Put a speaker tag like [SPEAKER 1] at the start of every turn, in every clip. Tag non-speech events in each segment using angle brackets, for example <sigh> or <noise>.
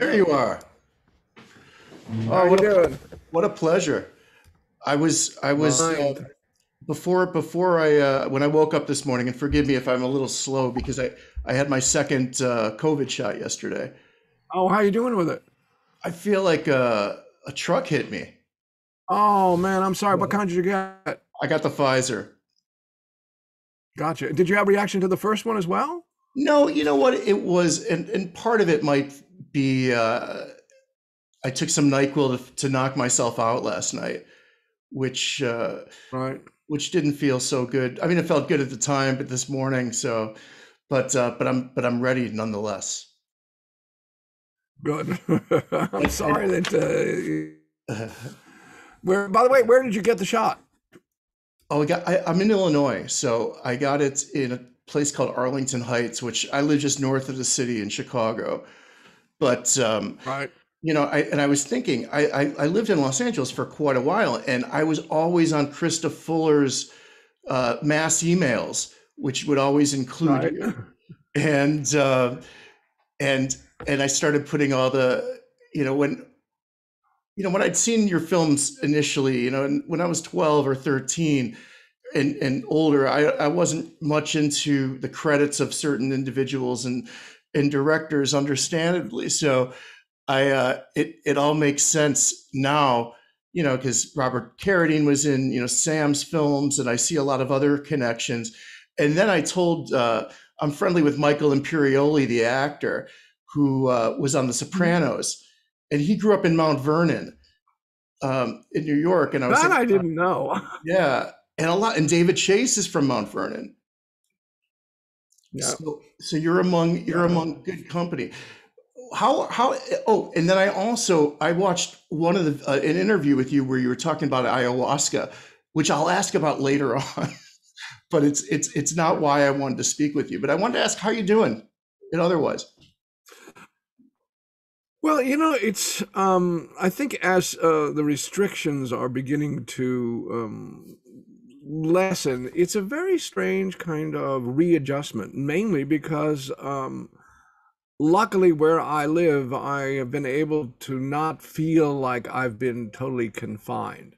[SPEAKER 1] There you are.
[SPEAKER 2] How
[SPEAKER 1] Oh,
[SPEAKER 2] you
[SPEAKER 1] what a,
[SPEAKER 2] doing?
[SPEAKER 1] what a pleasure. I was I was uh, before before I uh, when I woke up this morning, and forgive me if I'm a little slow because I I had my second uh, COVID shot yesterday.
[SPEAKER 2] Oh, how are you doing with it?
[SPEAKER 1] I feel like a, a truck hit me.
[SPEAKER 2] Oh man, I'm sorry. What kind did you get?
[SPEAKER 1] I got the Pfizer.
[SPEAKER 2] Gotcha. Did you have a reaction to the first one as well?
[SPEAKER 1] No, you know what? It was, and, and part of it might be uh, I took some NyQuil to, to knock myself out last night, which uh,
[SPEAKER 2] Right.
[SPEAKER 1] which didn't feel so good. I mean, it felt good at the time, but this morning, so, but uh, but I'm but I'm ready nonetheless.
[SPEAKER 2] Good. <laughs> I'm sorry that. Uh, <laughs> where? By the way, where did you get the shot?
[SPEAKER 1] oh, I got I, I'm in Illinois, so I got it in a place called Arlington Heights, which I live just north of the city in Chicago. But um,
[SPEAKER 2] Right.
[SPEAKER 1] you know, I and I was thinking, I, I I lived in Los Angeles for quite a while, and I was always on Krista Fuller's uh, mass emails, which would always include
[SPEAKER 2] Right.
[SPEAKER 1] you. and uh, and and I started putting all the you know when you know when I'd seen your films initially, you know, and when I was twelve or thirteen and and older, I I wasn't much into the credits of certain individuals and and directors, understandably. So I uh, it it all makes sense now, you know, because Robert Carradine was in you know Sam's films, and I see a lot of other connections. And then I told uh, I'm friendly with Michael Imperioli, the actor who uh, was on The Sopranos, and he grew up in Mount Vernon, um, in New York. And I was
[SPEAKER 2] That
[SPEAKER 1] like,
[SPEAKER 2] I didn't know. <laughs>
[SPEAKER 1] yeah, and a lot. And David Chase is from Mount Vernon.
[SPEAKER 2] Yeah.
[SPEAKER 1] So, so you're among you're
[SPEAKER 2] Yeah.
[SPEAKER 1] among good company. How how oh, and then I also I watched one of the uh, an interview with you where you were talking about ayahuasca, which I'll ask about later <laughs> on. but it's it's it's not why I wanted to speak with you. But I wanted to ask how you doing. And otherwise,
[SPEAKER 2] Well, you know, it's um I think as uh the restrictions are beginning to um lessen, it's a very strange kind of readjustment, mainly because um luckily where I live, I have been able to not feel like I've been totally confined.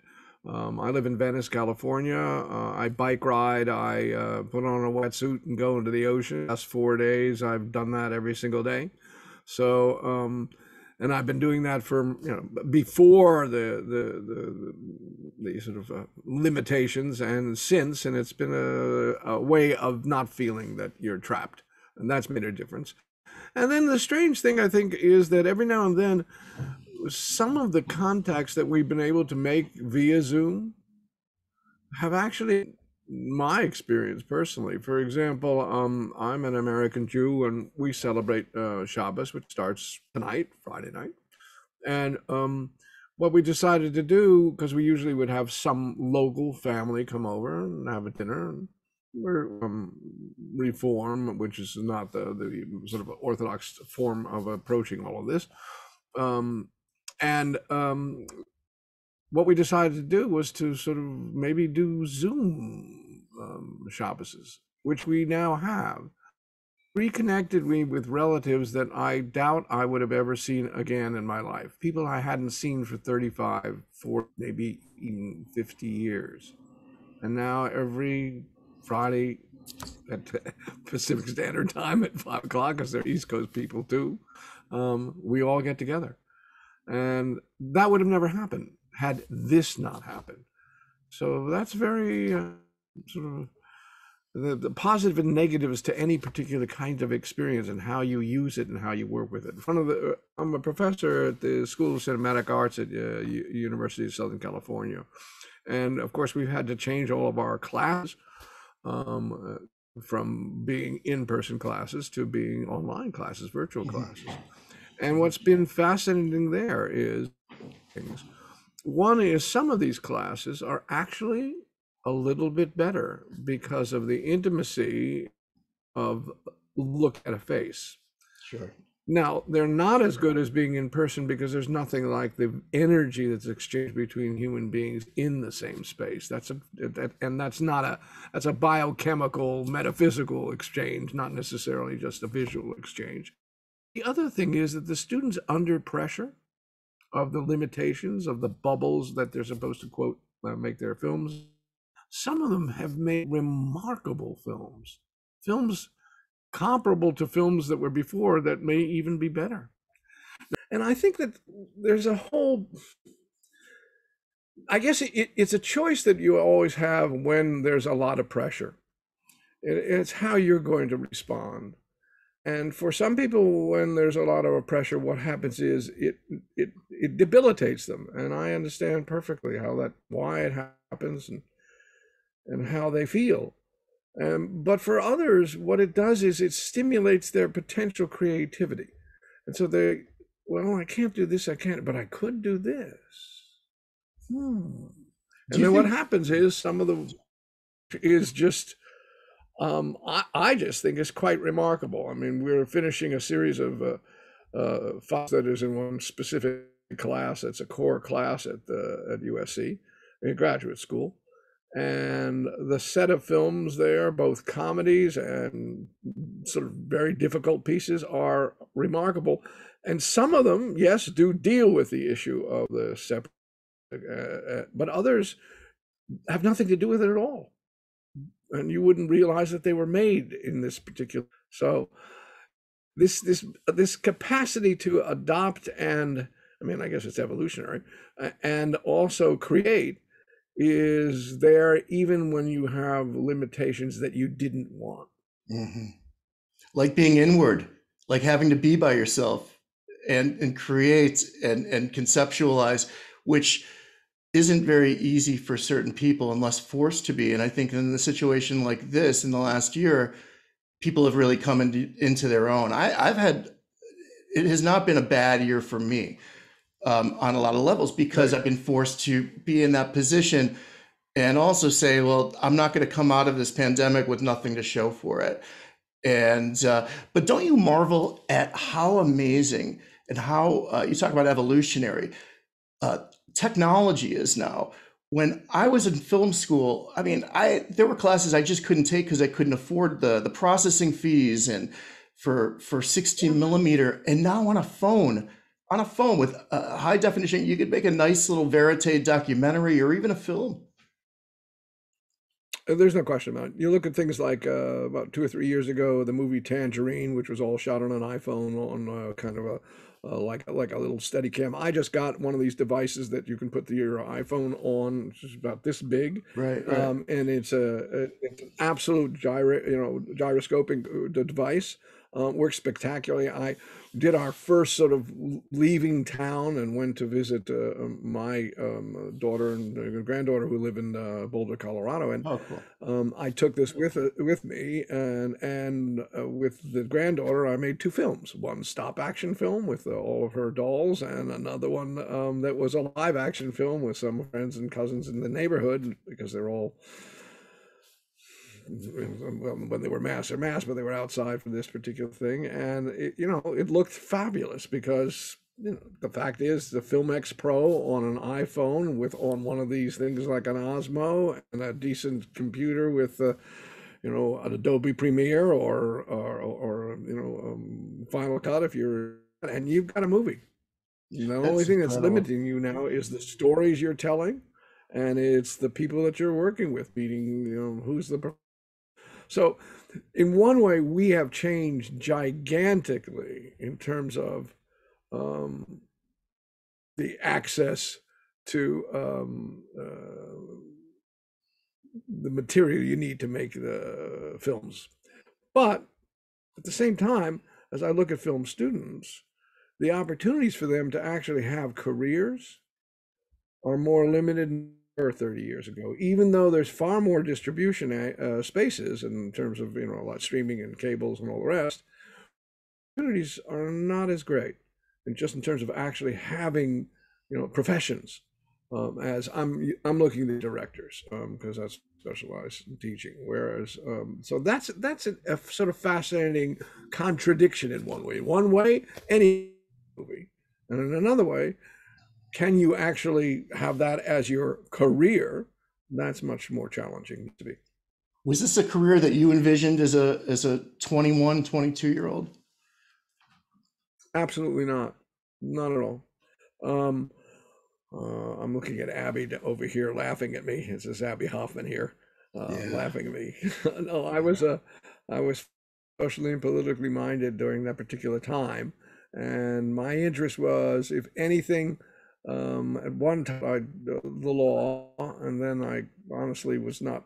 [SPEAKER 2] Um, I live in Venice, California. Uh, I bike ride. I uh, put on a wetsuit and go into the ocean. Last four days, I've done that every single day. So, um, and I've been doing that for you know before the the the, the sort of uh, limitations and since, and it's been a, a way of not feeling that you're trapped, and that's made a difference. And then the strange thing I think is that every now and then, some of the contacts that we've been able to make via Zoom have actually my experience personally. For example, um, I'm an American Jew, and we celebrate uh, Shabbos, which starts tonight, Friday night. And um, what we decided to do, because we usually would have some local family come over and have a dinner. And we're um, Reform, which is not the, the sort of orthodox form of approaching all of this. Um, and um, what we decided to do was to sort of maybe do Zoom um, Shabbases, which we now have. Reconnected me with relatives that I doubt I would have ever seen again in my life. People I hadn't seen for 35, 40, maybe even 50 years. And now every Friday at <laughs> Pacific Standard Time at five o'clock, because they're East Coast people too, um, we all get together. And that would have never happened had this not happened. So that's very uh, sort of the, the positive and negatives to any particular kind of experience and how you use it and how you work with it. One of the, uh, I'm a professor at the School of Cinematic Arts at uh, U- University of Southern California, and of course we've had to change all of our classes um, uh, from being in-person classes to being online classes, virtual classes. And what's been fascinating there is things. One is some of these classes are actually a little bit better because of the intimacy of look at a face.
[SPEAKER 1] sure.
[SPEAKER 2] Now, they're not as good as being in person because there's nothing like the energy that's exchanged between human beings in the same space. That's a that, and that's not a that's a biochemical metaphysical exchange, not necessarily just a visual exchange. the other thing is that the students under pressure of the limitations of the bubbles that they're supposed to quote uh, make their films. Some of them have made remarkable films films comparable to films that were before that may even be better. And i think that there's a whole i guess it, it's a choice that you always have when there's a lot of pressure. It, it's how you're going to respond and for some people, when there's a lot of pressure, what happens is it it it debilitates them. And I understand perfectly how that why it happens and and how they feel. Um, but for others, what it does is it stimulates their potential creativity. And so they, well, I can't do this, I can't, but I could do this. Hmm. And then think- what happens is some of the is just um, I, I, just think it's quite remarkable. I mean, we're finishing a series of uh, uh, that is in one specific class. It's a core class at the at USC, in graduate school, and the set of films there, both comedies and sort of very difficult pieces, are remarkable. And some of them, yes, do deal with the issue of the separate, uh, uh but others have nothing to do with it at all and you wouldn't realize that they were made in this particular so this this this capacity to adopt and i mean i guess it's evolutionary and also create is there even when you have limitations that you didn't want mm-hmm.
[SPEAKER 1] like being inward like having to be by yourself and and create and and conceptualize which isn't very easy for certain people unless forced to be. And I think in a situation like this in the last year, people have really come into, into their own. I, have had, it has not been a bad year for me um, on a lot of levels because I've been forced to be in that position and also say, well, I'm not going to come out of this pandemic with nothing to show for it. And, uh, but don't you marvel at how amazing and how uh, you talk about evolutionary? Uh, technology is now. When I was in film school, I mean, I there were classes I just couldn't take because I couldn't afford the the processing fees and for for 16 millimeter. And now on a phone, on a phone with a high definition, you could make a nice little verite documentary or even a film.
[SPEAKER 2] Uh, there's no question about it. You look at things like uh, about two or three years ago, the movie Tangerine, which was all shot on an iPhone on uh, kind of a uh, like like a little steady cam. I just got one of these devices that you can put the, your iPhone on, which is about this big,
[SPEAKER 1] right? right.
[SPEAKER 2] Um, and it's a, a, it's an absolute gyro, you know, gyroscoping uh, device. Um, works spectacularly. I did our first sort of leaving town and went to visit uh, um, my um, daughter and uh, granddaughter who live in uh, Boulder, Colorado. And
[SPEAKER 1] oh, cool.
[SPEAKER 2] um, I took this with uh, with me, and and uh, with the granddaughter, I made two films: one stop action film with uh, all of her dolls, and another one um, that was a live action film with some friends and cousins in the neighborhood because they're all when they were mass or mass, but they were outside for this particular thing, and it, you know it looked fabulous because you know the fact is the Filmic Pro on an iPhone with on one of these things like an Osmo and a decent computer with. Uh, you know, an Adobe Premiere or or, or you know, um, Final Cut if you're, and you've got a movie. The that's only thing that's limiting you now is the stories you're telling, and it's the people that you're working with. Meeting, you know, who's the so, in one way, we have changed gigantically in terms of um, the access to um, uh, the material you need to make the films. But at the same time, as I look at film students, the opportunities for them to actually have careers are more limited 30 years ago, even though there's far more distribution uh, spaces in terms of, you know, a lot streaming and cables and all the rest, opportunities are not as great. And just in terms of actually having, you know, professions, um, as I'm, I'm looking at directors because um, that's specialized in teaching. Whereas, um, so that's that's a, a, sort of fascinating contradiction in one way. One way, any movie, and in another way, can you actually have that as your career? That's much more challenging to be.
[SPEAKER 1] Was this a career that you envisioned as a as a 21, 22 year old?
[SPEAKER 2] Absolutely not. Not at all. Um, uh, I'm looking at Abbie over here laughing at me. This is Abbie Hoffman here, uh, yeah. laughing at me. <laughs> no, I was a, uh, I was socially and politically minded during that particular time, and my interest was, if anything, um, at one time I, uh, the law, and then I honestly was not.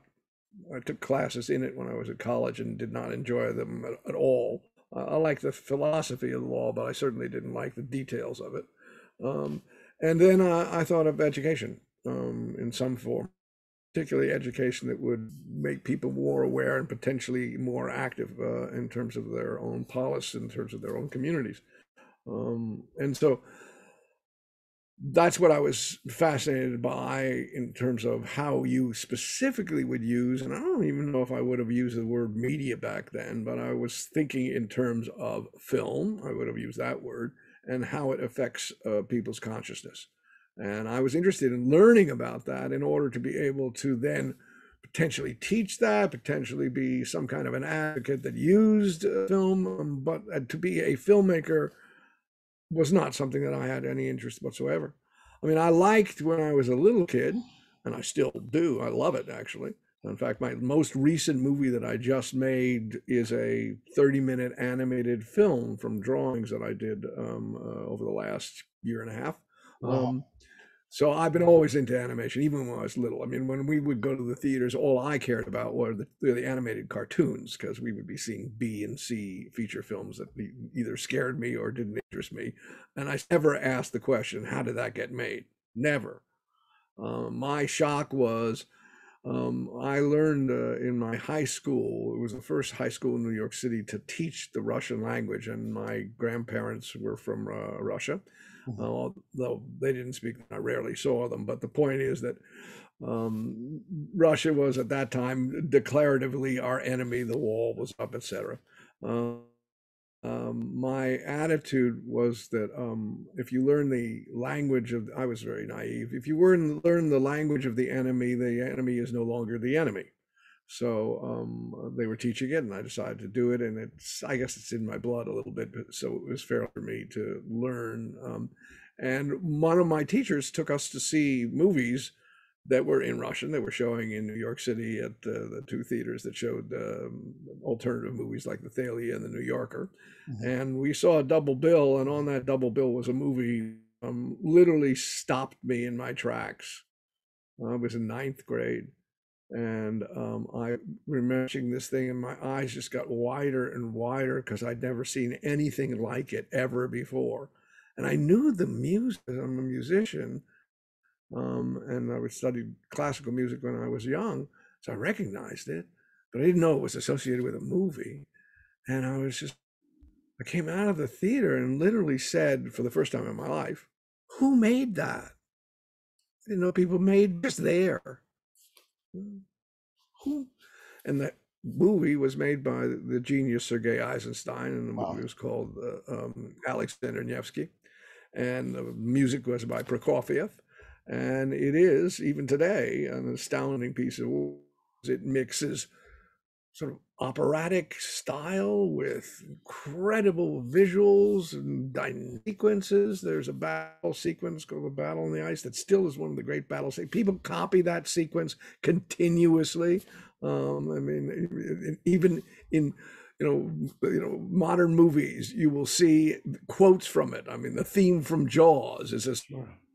[SPEAKER 2] I took classes in it when I was at college and did not enjoy them at, at all. I like the philosophy of the law, but I certainly didn't like the details of it. Um, and then uh, I thought of education um, in some form, particularly education that would make people more aware and potentially more active uh, in terms of their own policy, in terms of their own communities. Um, and so that's what I was fascinated by in terms of how you specifically would use, and I don't even know if I would have used the word media back then, but I was thinking in terms of film, I would have used that word, and how it affects uh, people's consciousness. And I was interested in learning about that in order to be able to then potentially teach that, potentially be some kind of an advocate that used uh, film, um, but uh, to be a filmmaker was not something that I had any interest whatsoever. I mean, I liked when I was a little kid, and I still do. I love it actually. In fact, my most recent movie that I just made is a 30 minute animated film from drawings that I did um, uh, over the last year and a half. Wow. Um, so I've been always into animation, even when I was little. I mean, when we would go to the theaters, all I cared about were the, the animated cartoons because we would be seeing B and C feature films that either scared me or didn't interest me. And I never asked the question, how did that get made? Never. Uh, my shock was um, I learned uh, in my high school, it was the first high school in New York City to teach the Russian language, and my grandparents were from uh, Russia. Mm-hmm. Uh, though they didn't speak, I rarely saw them. But the point is that um, Russia was at that time declaratively our enemy. The wall was up, etc. Uh, um, my attitude was that um, if you learn the language of, I was very naive. If you learn learn the language of the enemy, the enemy is no longer the enemy. So um, they were teaching it, and I decided to do it. And it's, I guess, it's in my blood a little bit, so it was fair for me to learn. Um, and one of my teachers took us to see movies that were in Russian that were showing in New York City at uh, the two theaters that showed um, alternative movies like The Thalia and The New Yorker. Mm-hmm. And we saw a double bill, and on that double bill was a movie um, literally stopped me in my tracks. I was in ninth grade. And um, I remember this thing, and my eyes just got wider and wider because I'd never seen anything like it ever before. And I knew the music. I'm a musician, um, and I would study classical music when I was young, so I recognized it, but I didn't know it was associated with a movie. And I was just, I came out of the theater and literally said, for the first time in my life, "Who made that?" I didn't know people made just there. Who? <sighs> And that movie was made by the genius Sergei Eisenstein, and the wow. movie was called uh, um, Alexander Nevsky, and the music was by Prokofiev and it is, even today, an astounding piece of work. It mixes sort of operatic style with incredible visuals and dynamic sequences. There's a battle sequence called the Battle on the Ice that still is one of the great battles. People copy that sequence continuously. Um, I mean, even in you know, you know, modern movies, you will see quotes from it. I mean, the theme from Jaws is this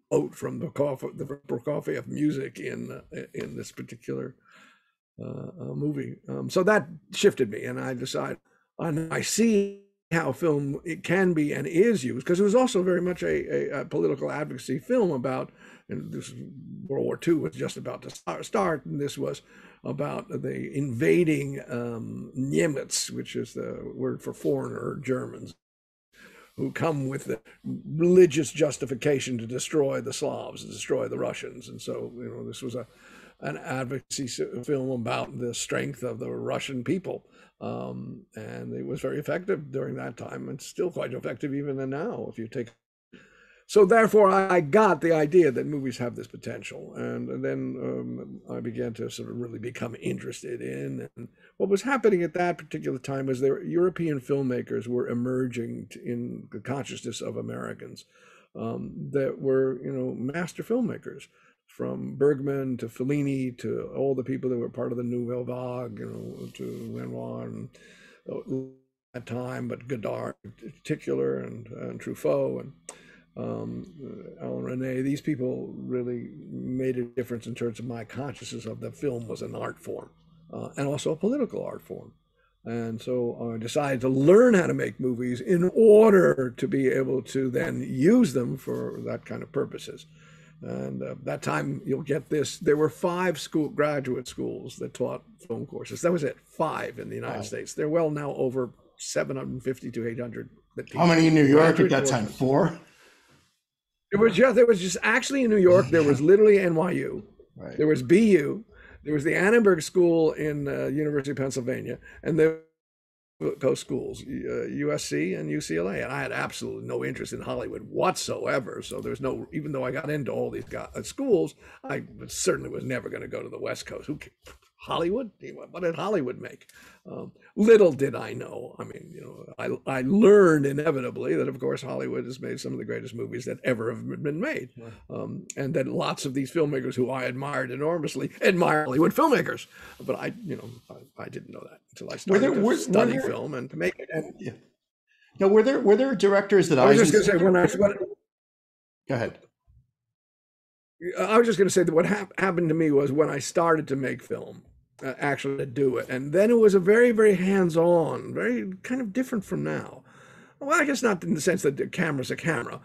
[SPEAKER 2] quote from the Prokofiev music in uh, in this particular uh, uh, movie. Um, so that shifted me, and I decided, and I see how film it can be and is used because it was also very much a, a, a political advocacy film about. And this World War II was just about to start, and this was about the invading um, Niemets, which is the word for foreigner, Germans, who come with the religious justification to destroy the Slavs, to destroy the Russians. And so, you know, this was a an advocacy film about the strength of the Russian people. Um, and it was very effective during that time and still quite effective even now if you take so therefore, I got the idea that movies have this potential, and, and then um, I began to sort of really become interested in. And what was happening at that particular time was there European filmmakers were emerging in the consciousness of Americans um, that were, you know, master filmmakers, from Bergman to Fellini to all the people that were part of the Nouvelle Vague, you know, to Renoir and uh, at time, but Godard in particular, and, and Truffaut and um, Alain Resnais, these people really made a difference in terms of my consciousness of that film was an art form uh, and also a political art form. And so I decided to learn how to make movies in order to be able to then use them for that kind of purposes. And uh, that time you'll get this. There were five school graduate schools that taught film courses. That was it, five in the United wow. States. They're well now over 750 to 800.
[SPEAKER 1] How many in New York at that time? Four.
[SPEAKER 2] There was just there was just actually in New York. There was literally NYU. Right. There was BU. There was the Annenberg School in uh, University of Pennsylvania, and there coast schools, uh, USC and UCLA, and I had absolutely no interest in Hollywood whatsoever. So there's no, even though I got into all these uh, schools, I certainly was never going to go to the West Coast. Who Hollywood? What did Hollywood make? Um, little did I know. I mean, you know, I, I learned inevitably that, of course, Hollywood has made some of the greatest movies that ever have been made, um, and that lots of these filmmakers who I admired enormously admire Hollywood filmmakers. But I, you know, I, I didn't know that until I started there, to were, study there, film and to make it. And,
[SPEAKER 1] yeah. No, were there were there directors that
[SPEAKER 2] I was just going to say when I when,
[SPEAKER 1] go ahead.
[SPEAKER 2] I was just going to say that what hap- happened to me was when I started to make film, uh, actually to do it. And then it was a very, very hands on, very kind of different from now. Well, I guess not in the sense that the camera's a camera.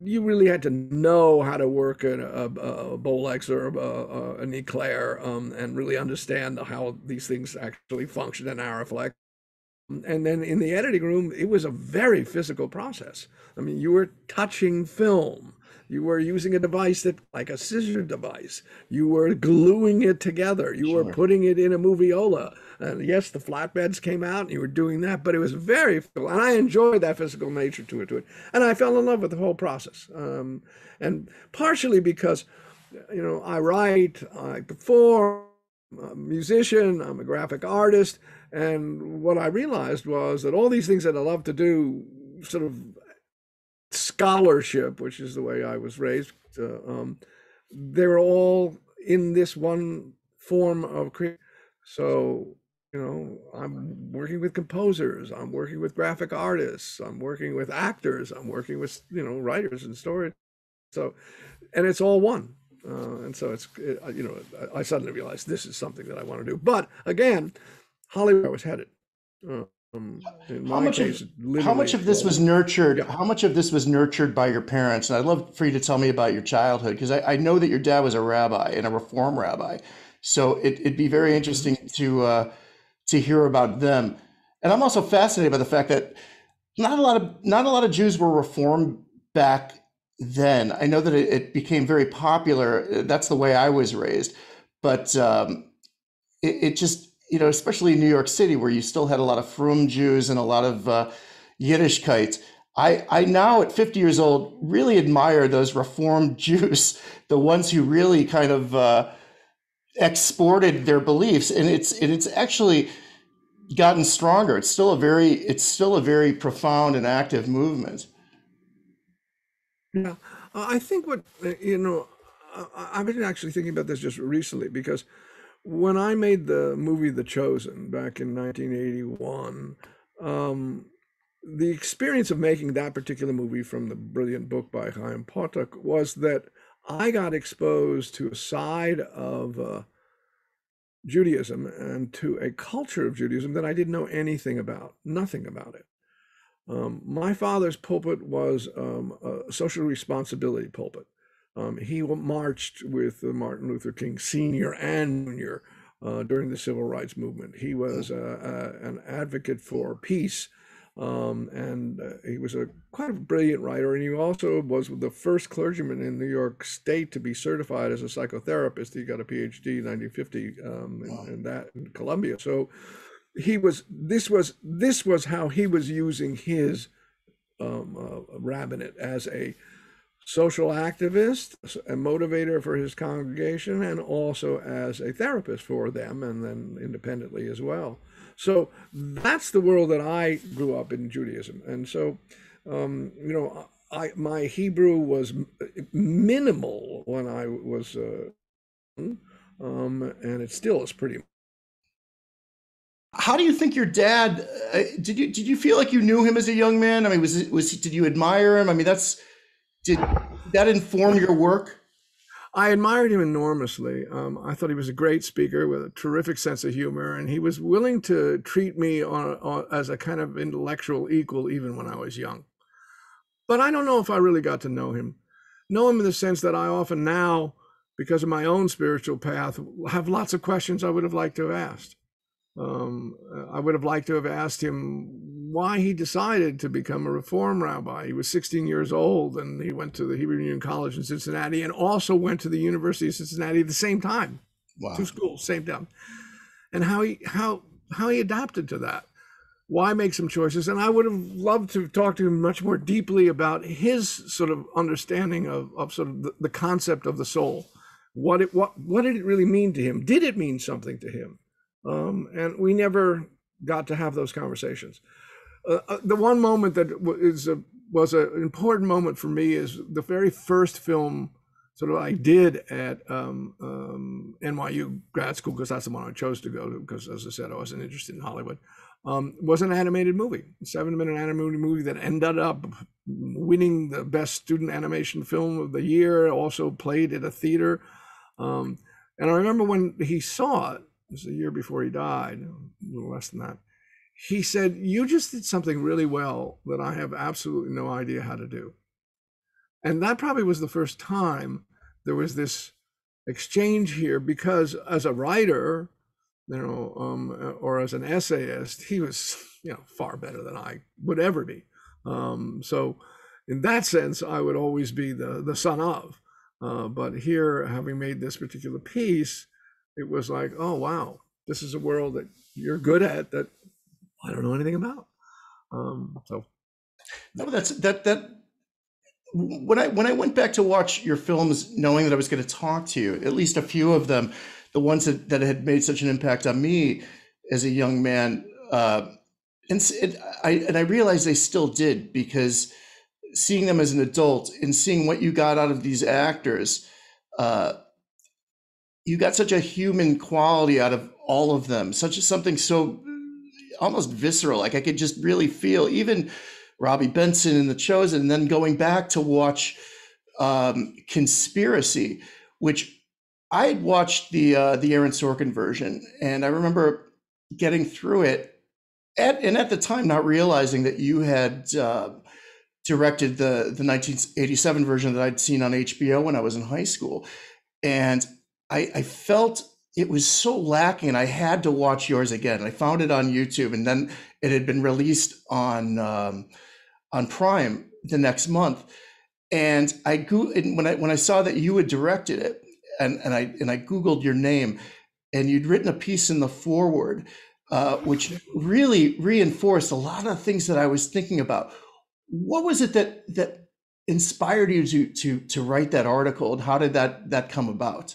[SPEAKER 2] You really had to know how to work a, a, a Bolex or a, an Eclair um, and really understand how these things actually function in Arriflex. And then in the editing room, it was a very physical process. I mean, you were touching film you were using a device that, like a scissor device, you were gluing it together. You sure. were putting it in a moviola. And yes, the flatbeds came out and you were doing that, but it was very. And I enjoyed that physical nature to it, to it. And I fell in love with the whole process. Um, and partially because, you know, I write, I perform, I'm a musician, I'm a graphic artist. And what I realized was that all these things that I love to do sort of scholarship, which is the way I was raised, uh, um, they're all in this one form of creation. So, you know, I'm working with composers, I'm working with graphic artists, I'm working with actors, I'm working with, you know, writers and stories. So, and it's all one. Uh, and so it's, it, you know, I, I, suddenly realized this is something that I want to do. But again, Hollywood was headed. Uh, um,
[SPEAKER 1] how much case, of how much of this was nurtured? Yeah. How much of this was nurtured by your parents? And I'd love for you to tell me about your childhood because I, I, know that your dad was a rabbi and a reform rabbi, so it, would be very interesting to uh, to hear about them. And I'm also fascinated by the fact that not a lot of not a lot of Jews were reformed back then. I know that it, it became very popular. That's the way I was raised, but um, it, it just you know, especially in New York City, where you still had a lot of Frum Jews and a lot of uh, Yiddishkeit. I, I now, at 50 years old, really admire those Reformed <laughs> Jews, the ones who really kind of uh, exported their beliefs, and it's and it's actually gotten stronger. It's still a very it's still a very profound and active movement.
[SPEAKER 2] Yeah, I think what you know, I've been actually thinking about this just recently because when I made the movie The Chosen back in 1981, um, the experience of making that particular movie from the brilliant book by Chaim Potok was that I got exposed to a side of uh, Judaism and to a culture of Judaism that I didn't know anything about, nothing about it. Um, my father's pulpit was um, a social responsibility pulpit. Um, he marched with Martin Luther King Sr. and Jr. Uh, during the civil rights movement. He was uh, uh, an advocate for peace. Um, and uh, he was a quite a brilliant writer, and he also was the first clergyman in New York State to be certified as a psychotherapist. He got a PhD in 1950 um, wow. that in Columbia. So he was this was this was how he was using his um, uh, rabbinate as a social activist, a motivator for his congregation, and also as a therapist for them, and then independently as well. So that's the world that I grew up in Judaism, and so um, you know, I my Hebrew was minimal when I was, uh, um, and it still is pretty.
[SPEAKER 1] How do you think your dad? Uh, did you did you feel like you knew him as a young man? I mean, was was did you admire him? I mean, that's did that inform your work?
[SPEAKER 2] I admired him enormously. Um, I thought he was a great speaker with a terrific sense of humor, and he was willing to treat me on, on, as a kind of intellectual equal even when I was young. But I don't know if I really got to know him. Know him in the sense that I often now, because of my own spiritual path, have lots of questions I would have liked to have asked. Um, I would have liked to have asked him why he decided to become a reform rabbi. He was 16 years old and he went to the Hebrew Union College in Cincinnati and also went to the University of Cincinnati at the same time. Wow. Two schools, same time. And how he how how he adapted to that. Why make some choices? And I would have loved to talk to him much more deeply about his sort of understanding of, of sort of the, the concept of the soul. What it what what did it really mean to him? Did it mean something to him? Um, and we never got to have those conversations. Uh, uh the one moment that is a, was an important moment for me is the very first film sort of I did at um, um, NYU grad school because that's the one I chose to go to because as I said I wasn't interested in Hollywood. Um, was an animated movie, seven minute animated movie that ended up winning the best student animation film of the year. Also played at a theater, um, and I remember when he saw it was a year before he died, a little less than that. He said, You just did something really well that I have absolutely no idea how to do. And that probably was the first time there was this exchange here because as a writer, you know, um, or as an essayist, he was, you know, far better than I would ever be. Um, so, in that sense, I would always be the the son of. Uh, but here, having made this particular piece, it was like, oh wow, this is a world that you're good at that I don't know anything about. Um, so
[SPEAKER 1] no, that's that that when I when I went back to watch your films, knowing that I was going to talk to you, at least a few of them, the ones that, that had made such an impact on me as a young man, uh, and it, I and I realized they still did because seeing them as an adult and seeing what you got out of these actors, uh, you got such a human quality out of all of them, such as something so almost visceral. Like I could just really feel even Robby Benson in The Chosen, and then going back to watch um, Conspiracy, which I had watched the uh, the Aaron Sorkin version, and I remember getting through it, at, and at the time not realizing that you had uh, directed the the 1987 version that I'd seen on HBO when I was in high school, and I, I felt it was so lacking and I had to watch yours again. I found it on YouTube and then it had been released on um, on Prime the next month. And I go when I when I saw that you had directed it and, and I and I Googled your name and you'd written a piece in the foreword, uh, which really reinforced a lot of things that I was thinking about. What was it that that inspired you to to to write that article and how did that that come about?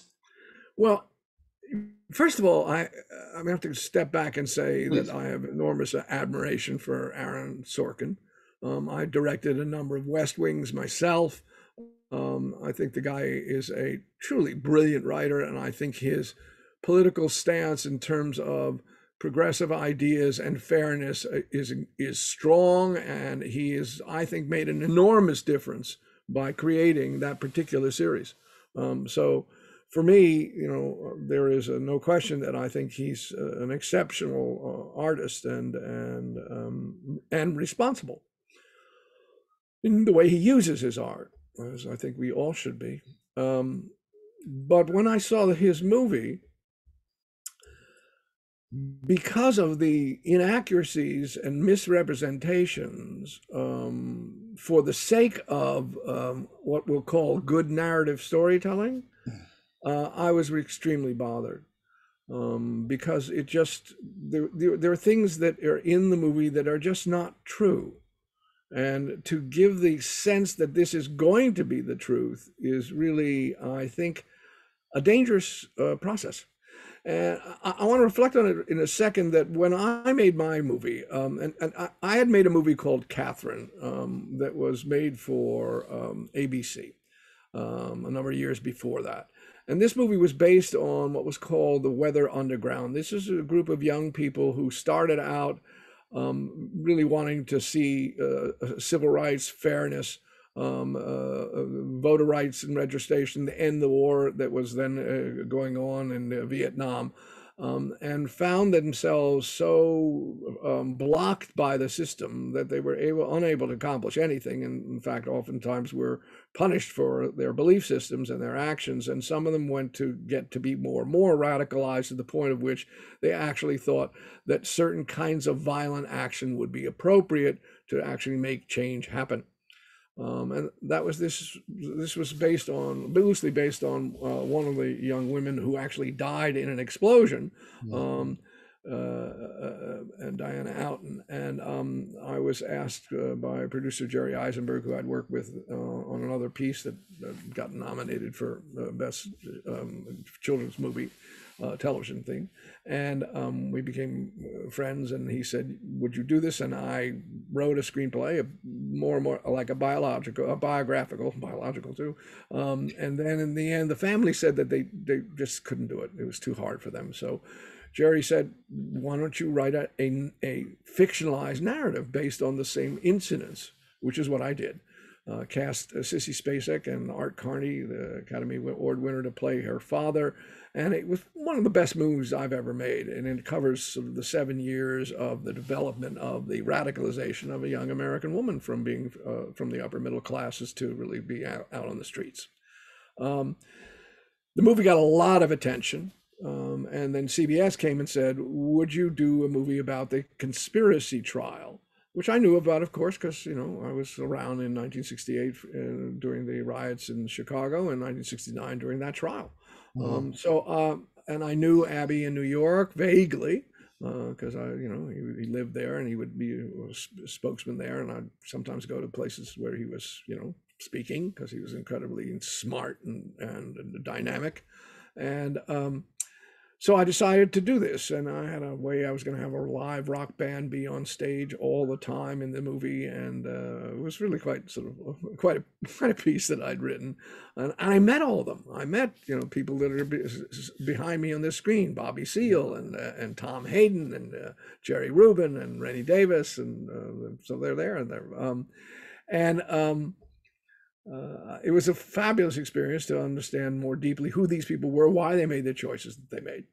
[SPEAKER 2] Well, first of all, I I have to step back and say Please. that I have enormous admiration for Aaron Sorkin. Um, I directed a number of West Wings myself. Um, I think the guy is a truly brilliant writer, and I think his political stance in terms of progressive ideas and fairness uh, is is strong, and he is, I think, made an enormous difference by creating that particular series. Um, so for me, you know, there is a, no question that I think he's uh, an exceptional uh, artist and and um, and responsible in the way he uses his art, as I think we all should be. Um, but when I saw his movie, because of the inaccuracies and misrepresentations, um, for the sake of um, what we'll call good narrative storytelling, uh, I was extremely bothered um, because it just there, there, there are things that are in the movie that are just not true, And to give the sense that this is going to be the truth is really, I think, a dangerous uh, process. And I, I, want to reflect on it in a second that when I made my movie, um, and, and I, I, had made a movie called Catherine um, that was made for um, ABC um, a number of years before that. And this movie was based on what was called the Weather Underground. This is a group of young people who started out um, really wanting to see uh, civil rights, fairness, um, uh, uh, voter rights and registration, end the war that was then uh, going on in uh, Vietnam, um, and found themselves so um, blocked by the system that they were able, unable to accomplish anything. And in fact, oftentimes were punished for their belief systems and their actions. And some of them went to get to be more and more radicalized to the point of which they actually thought that certain kinds of violent action would be appropriate to actually make change happen. Um, and that was this. This was based on loosely based on uh, one of the young women who actually died in an explosion, mm-hmm. um, and Diana Oughton. And um, I was asked uh, by producer Jerry Eisenberg, who I'd worked with uh, on another piece that got nominated for best um, children's movie uh, television thing. And um, we became uh, friends. And he said, "Would you do this?" And I wrote a screenplay, more and more like a biological, a biographical, biological too. Um, and then in the end, the family said that they they just couldn't do it. It was too hard for them. So. Jerry said, "Why don't you write a, a, a fictionalized narrative based on the same incidents?" Which is what I did. Uh, cast uh, Sissy Spacek and Art Carney, the Academy Award winner, to play her father, and it was one of the best movies I've ever made. And it covers sort of the seven years of the development of the radicalization of a young American woman from being uh, from the upper middle classes to really be out, out on the streets. Um, the movie got a lot of attention. Um, and then CBS came and said, Would you do a movie about the conspiracy trial? Which I knew about, of course, because, you know, I was around in 1968 uh, during the riots in Chicago and 1969 during that trial. Mm-hmm. Um, so, uh, and I knew Abbie in New York vaguely because uh, I, you know, he, he, lived there and he would be a spokesman there, and I'd sometimes go to places where he was, you know, speaking because he was incredibly smart and and, and dynamic, and um, so I decided to do this, and I had a way I was going to have a live rock band be on stage all the time in the movie, and uh, it was really quite sort of quite a <laughs> quite a piece that I'd written, and, I met all of them. I met you know people that are be, behind me on this screen, Bobby Seale and uh, and Tom Hayden and uh, Jerry Rubin and Rennie Davis, and uh, so they're there and they're um, and um, uh, it was a fabulous experience to understand more deeply who these people were, why they made the choices that they made.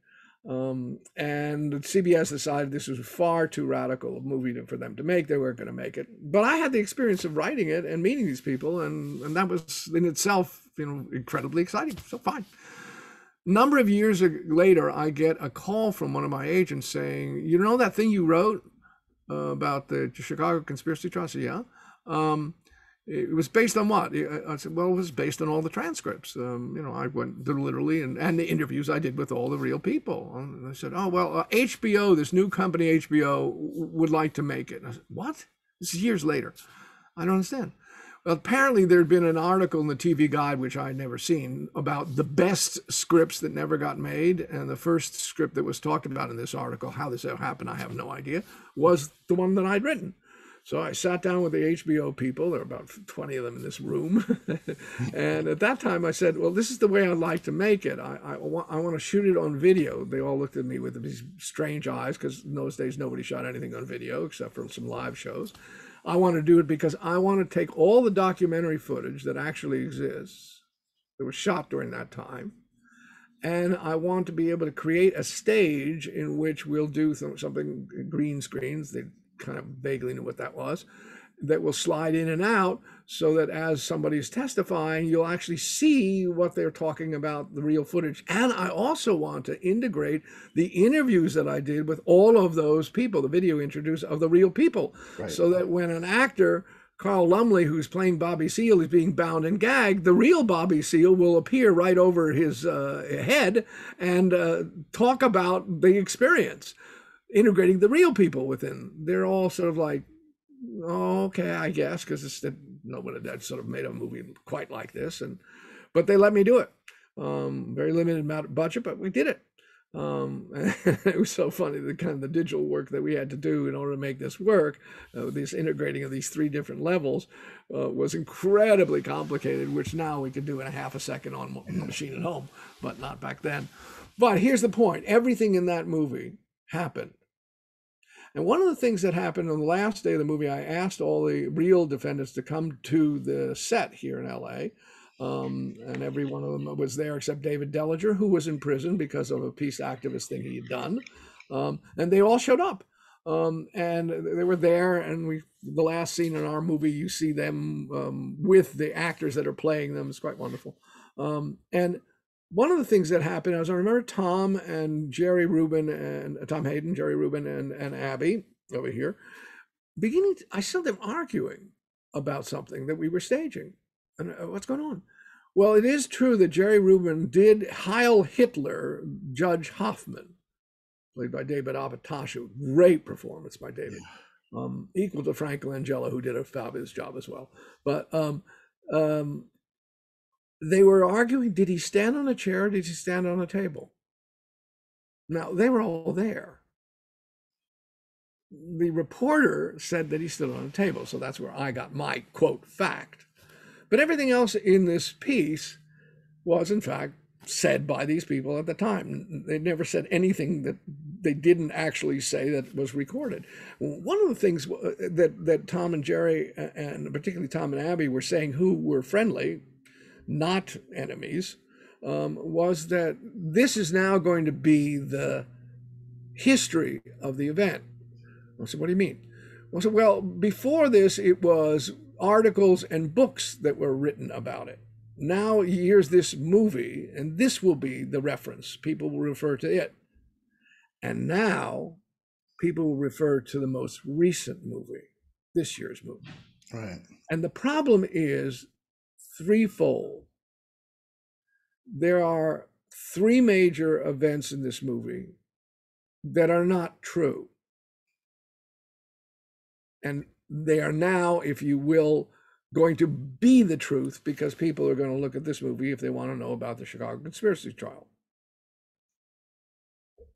[SPEAKER 2] Um, and CBS decided this was far too radical a movie for them to make. They weren't going to make it. But I had the experience of writing it and meeting these people, and, and that was in itself, you know, incredibly exciting. So fine. Number of years later, I get a call from one of my agents saying, "You know that thing you wrote uh, about the Chicago conspiracy trial?" I "Yeah." Um, it was based on what? I said, well, it was based on all the transcripts. Um, you know, I went literally and, and the interviews I did with all the real people. And they said, oh, well, uh, HBO, this new company, HBO, would like to make it. And I said, what? This is years later. I don't understand. Well, apparently there had been an article in the TV Guide, which I had never seen, about the best scripts that never got made. And the first script that was talked about in this article, how this happened, I have no idea, was the one that I'd written. So I sat down with the HBO people. There were about 20 of them in this room. <laughs> and at that time, I said, Well, this is the way I'd like to make it. I, I, want, I want to shoot it on video. They all looked at me with these strange eyes because in those days, nobody shot anything on video except for some live shows. I want to do it because I want to take all the documentary footage that actually exists that was shot during that time. And I want to be able to create a stage in which we'll do something green screens. They kind of vaguely knew what that was, that will slide in and out so that as somebody's testifying, you'll actually see what they're talking about, the real footage. And I also want to integrate the interviews that I did with all of those people, the video introduced of the real people, right. so that when an actor Carl Lumbly, who's playing Bobby Seale, is being bound and gagged, the real Bobby Seale will appear right over his uh, head and uh, talk about the experience integrating the real people within. They're all sort of like oh, okay, I guess, because no one had sort of made a movie quite like this, and but they let me do it. Um, very limited amount of budget, but we did it. Um, <laughs> it was so funny the kind of the digital work that we had to do in order to make this work. Uh, this integrating of these three different levels uh, was incredibly complicated, which now we could do in a half a second on a machine at home, but not back then. But here's the point: everything in that movie happened. And one of the things that happened on the last day of the movie, I asked all the real defendants to come to the set here in LA um, and every one of them was there except David Dellinger, who was in prison because of a peace activist thing he had done. Um, and they all showed up. Um, and they were there. And we, the last scene in our movie, you see them um, with the actors that are playing them. It's quite wonderful. Um, and one of the things that happened is I remember Tom and Jerry Rubin and uh, Tom Hayden, Jerry Rubin, and, and Abbie over here beginning. To, I saw them arguing about something that we were staging. And uh, what's going on? Well, it is true that Jerry Rubin did Heil Hitler Judge Hoffman, played by David Opatoshu. Great performance by David. Um, equal to Frank Langella, who did a fabulous job as well. But um, um, they were arguing did he stand on a chair or did he stand on a table? Now, they were all there. The reporter said that he stood on a table. So that's where I got my quote fact. But everything else in this piece was, in fact, said by these people at the time. They never said anything that they didn't actually say that was recorded. One of the things uh, that that Tom and Jerry and particularly Tom and Abbie were saying, who were friendly, not enemies, um, was that this is now going to be the history of the event. I said, "What do you mean?" I said, "Well, before this, it was articles and books that were written about it. Now here's this movie, and this will be the reference. People will refer to it. And now people will refer to the most recent movie, this year's movie.
[SPEAKER 1] Right.
[SPEAKER 2] And the problem is threefold. There are three major events in this movie that are not true. And they are now, if you will, going to be the truth because people are going to look at this movie if they want to know about the Chicago conspiracy trial.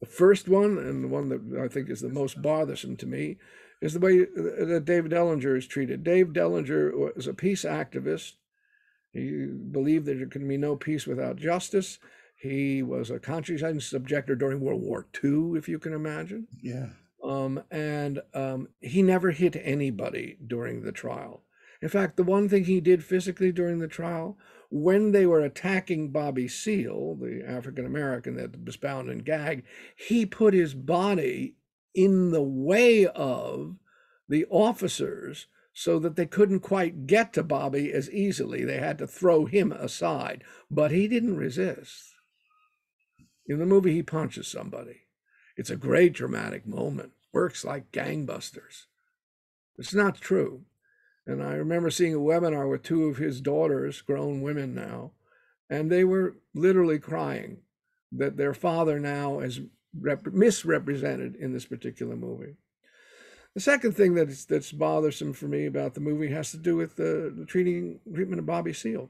[SPEAKER 2] The first one, and the one that I think is the most bothersome to me, is the way uh, that David Dellinger is treated. Dave Dellinger was a peace activist. He believed that there can be no peace without justice. He was a conscientious objector during World War II, if you can imagine.
[SPEAKER 1] Yeah.
[SPEAKER 2] Um, and um, he never hit anybody during the trial. In fact, the one thing he did physically during the trial, when they were attacking Bobby Seale, the African American that was bound and gagged, he put his body in the way of the officers so that they couldn't quite get to Bobby as easily. They had to throw him aside, but he didn't resist. In the movie, he punches somebody. It's a great dramatic moment works like gangbusters. It's not true. And I remember seeing a webinar with two of his daughters, grown women now, and they were literally crying that their father now is rep- misrepresented in this particular movie. The second thing that's that's bothersome for me about the movie has to do with the, the treating treatment of Bobby Seale.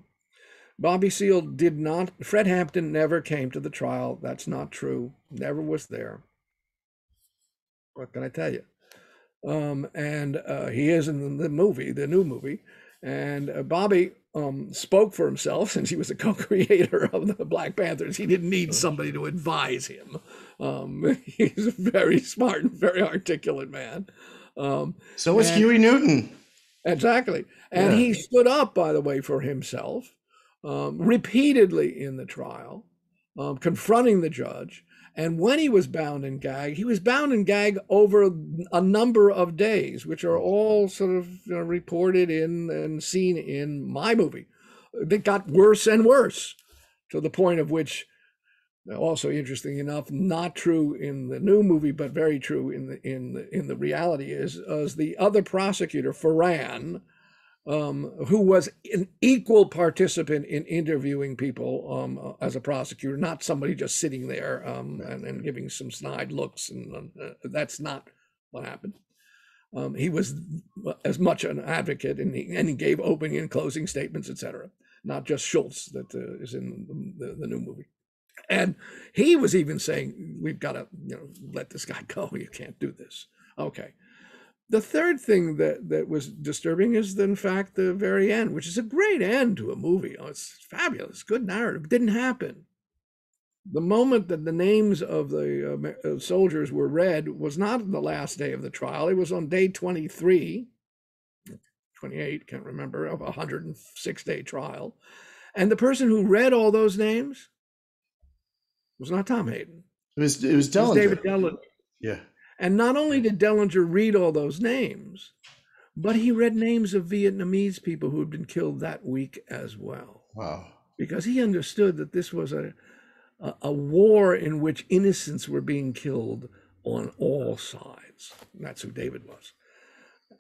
[SPEAKER 2] Bobby Seale did not. Fred Hampton never came to the trial. That's not true. Never was there what can I tell you? Um, and uh, he is in the movie, the new movie. And uh, Bobby um, spoke for himself <laughs> since he was a co-creator of the Black Panthers. He didn't need somebody to advise him. Um, <laughs> he's a very smart and very articulate man. Um,
[SPEAKER 1] so was and, Huey Newton.
[SPEAKER 2] Exactly. And yeah. he stood up, by the way, for himself um, repeatedly in the trial, um, confronting the judge and when he was bound and gagged, he was bound and gagged over a number of days, which are all sort of you know, reported in and seen in my movie. It got worse and worse to the point of which, also interesting enough, not true in the new movie, but very true in the in the, in the reality is, as the other prosecutor, Foran, um, who was an equal participant in interviewing people um, as a prosecutor, not somebody just sitting there um, and, and, giving some snide looks. And uh, that's not what happened. Um, he was as much an advocate, and he, and he gave opening and closing statements, etc. Not just Schultz that uh, is in the, the, the new movie. And he was even saying, "We've got to, you know, let this guy <laughs> go. You can't do this." Okay. The third thing that that was disturbing is, in fact, the very end, which is a great end to a movie. Oh, it's fabulous, good narrative. Didn't happen. The moment that the names of the uh, soldiers were read was not the last day of the trial. It was on day 23, 28, can't remember, of a 106 day trial. And the person who read all those names was not Tom Hayden.
[SPEAKER 1] It was it was Dellinger. It was
[SPEAKER 2] David Dellinger.
[SPEAKER 1] Yeah.
[SPEAKER 2] And not only did Dellinger read all those names, but he read names of Vietnamese people who had been killed that week as well.
[SPEAKER 1] Wow.
[SPEAKER 2] Because he understood that this was a, a, a war in which innocents were being killed on all sides. And that's who David was.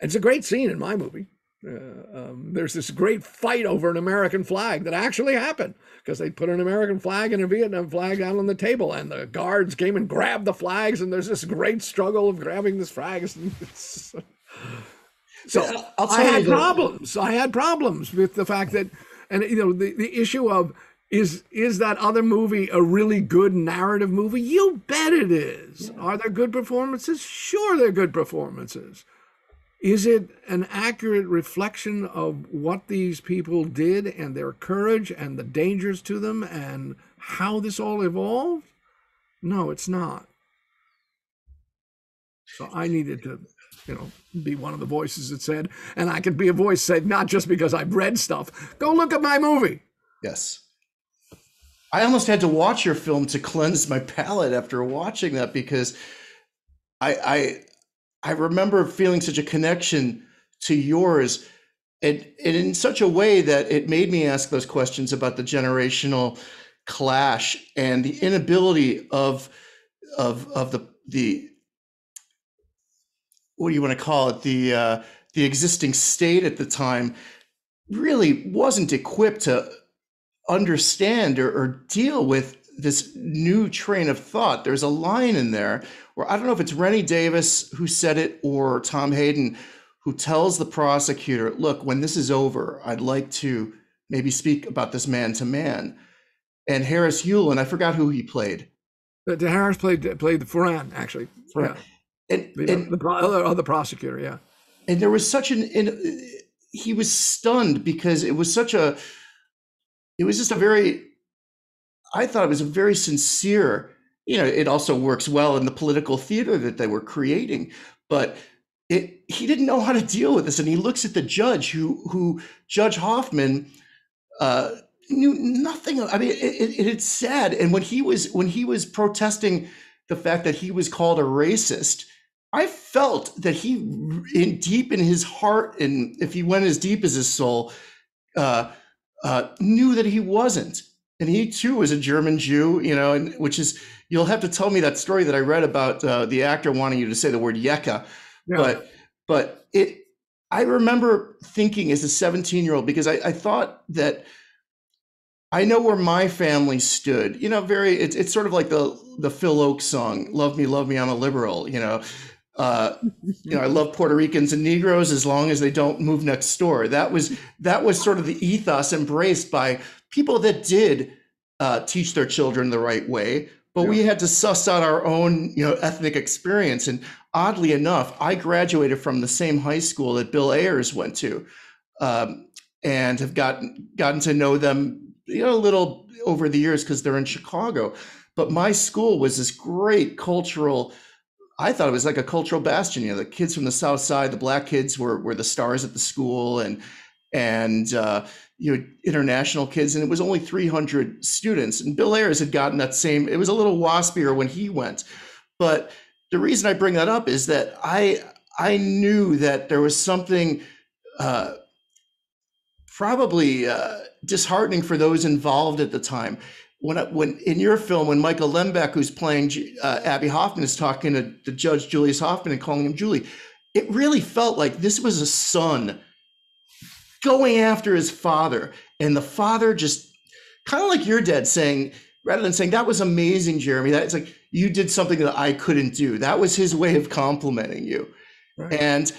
[SPEAKER 2] It's a great scene in my movie. Uh, um, there's this great fight over an American flag that actually happened because they put an American flag and a Vietnam flag out on the table, and the guards came and grabbed the flags, and there's this great struggle of grabbing this flag. <laughs> so I had problems. I had problems with the fact that, and you know, the, the issue of is is that other movie a really good narrative movie? You bet it is. Yeah. Are there good performances? Sure, they're good performances. Is it an accurate reflection of what these people did and their courage and the dangers to them and how this all evolved? No, it's not. So I needed to, you know, be one of the voices that said, and I could be a voice said not just because I've read stuff. Go look at my movie.
[SPEAKER 1] Yes. I almost had to watch your film to cleanse my palate after watching that because I I I remember feeling such a connection to yours and, and in such a way that it made me ask those questions about the generational clash and the inability of of of the the what do you want to call it? The uh, the existing state at the time really wasn't equipped to understand or, or deal with this new train of thought. There's a line in there where I don't know if it's Rennie Davis who said it or Tom Hayden who tells the prosecutor, look, when this is over, I'd like to maybe speak about this man to man. And Harris Yulin, I forgot who he played.
[SPEAKER 2] Uh, but Harris played played the Foran actually.
[SPEAKER 1] Foran. Yeah. And,
[SPEAKER 2] the, uh, and the, other, other prosecutor, yeah.
[SPEAKER 1] And there was such an, in, he was stunned because it was such a, it was just a very I thought it was a very sincere, you know, it also works well in the political theater that they were creating, but it, he didn't know how to deal with this. And he looks at the judge who, who Judge Hoffman, uh, knew nothing. I mean, it, it, it's sad. And when he was, when he was protesting the fact that he was called a racist, I felt that he, in deep in his heart, and if he went as deep as his soul, uh, uh, knew that he wasn't and he too was a German Jew, you know, and which is you'll have to tell me that story that I read about uh, the actor wanting you to say the word Yeka, yeah. but but it. I remember thinking as a 17 year old because I, I, thought that I know where my family stood. You know, very it's it's sort of like the the Phil Ochs song, "Love Me, Love Me, I'm a Liberal." You know, uh, you know, I love Puerto Ricans and Negroes as long as they don't move next door. That was that was sort of the ethos embraced by people that did uh, teach their children the right way, but yeah. we had to suss out our own, you know, ethnic experience. And oddly enough, I graduated from the same high school that Bill Ayers went to, um, and have gotten gotten to know them, you know, a little over the years because they're in Chicago. But my school was this great cultural. I thought it was like a cultural bastion. You know, the kids from the South Side, the black kids were were the stars at the school, and and uh, you know international kids and it was only 300 students. And bill ayers had gotten that same it was a little waspier when he went. But the reason i bring that up is that i i knew that there was something uh, probably uh, disheartening for those involved at the time. When when in your film when michael lembeck who's playing uh, abbie hoffman is talking to the judge julius hoffman and calling him julie it really felt like this was a son going after his father. And the father just kind of like your dad saying, rather than saying, that was amazing, Jeremy, that's like, you did something that I couldn't do. That was his way of complimenting you. right. and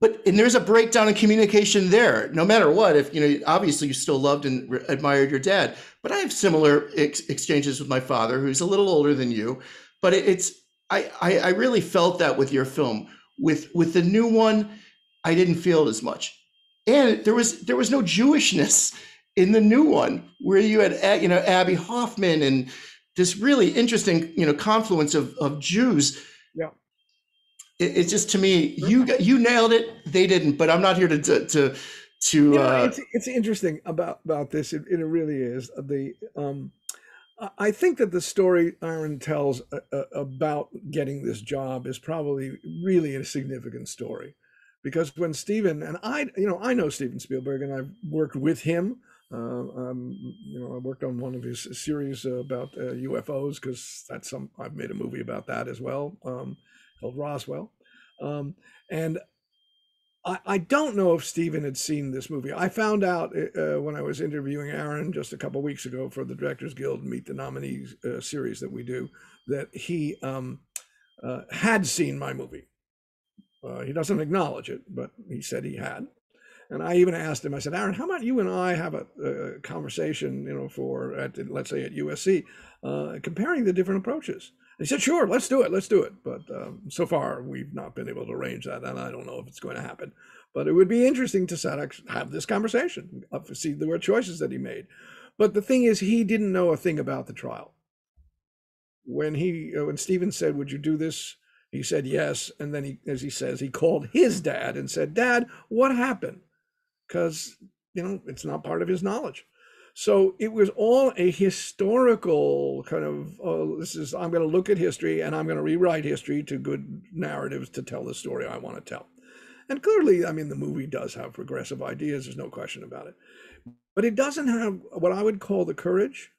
[SPEAKER 1] but and there's a breakdown in communication there no matter what if you know obviously you still loved and re- admired your dad but i have similar ex- exchanges with my father who's a little older than you but it, it's I, I i really felt that with your film with with the new one i didn't feel it as much and there was there was no jewishness in the new one where you had you know abbie hoffman and this really interesting you know confluence of of jews.
[SPEAKER 2] Yeah.
[SPEAKER 1] It, it's just to me you you nailed it. They didn't but i'm not here to to to, to
[SPEAKER 2] you know,
[SPEAKER 1] uh,
[SPEAKER 2] it's, it's interesting about about this. It, it really is. The um I think that the story Aaron tells uh, uh, about getting this job is probably really a significant story, because when Steven and I, you know, I know Steven Spielberg and I've worked with him. Uh, um, you know, I worked on one of his series about uh, UFOs because that's some. I've made a movie about that as well, um, called Roswell, um, and I, I don't know if Steven had seen this movie. I found out uh, uh when I was interviewing Aaron just a couple weeks ago for the Directors Guild Meet the Nominees uh, series that we do that he um, uh, had seen my movie. Uh, he doesn't acknowledge it, but he said he had. And I even asked him. I said, Aaron, how about you and I have a, a conversation, you know, for at let's say at USC, uh, comparing the different approaches. He said, sure, let's do it, let's do it. But um, so far, we've not been able to arrange that, and I don't know if it's going to happen. But it would be interesting to set, have this conversation, uh, see the choices that he made. But the thing is, he didn't know a thing about the trial. When he, uh, when Steven said, "Would you do this?" He said yes, and then he, as he says, he called his dad and said, "Dad, what happened?" Because you know it's not part of his knowledge. So it was all a historical kind of, oh, this is, I'm going to look at history and I'm going to rewrite history to good narratives to tell the story I want to tell. And clearly, I mean, the movie does have progressive ideas, there's no question about it. But it doesn't have what I would call the courage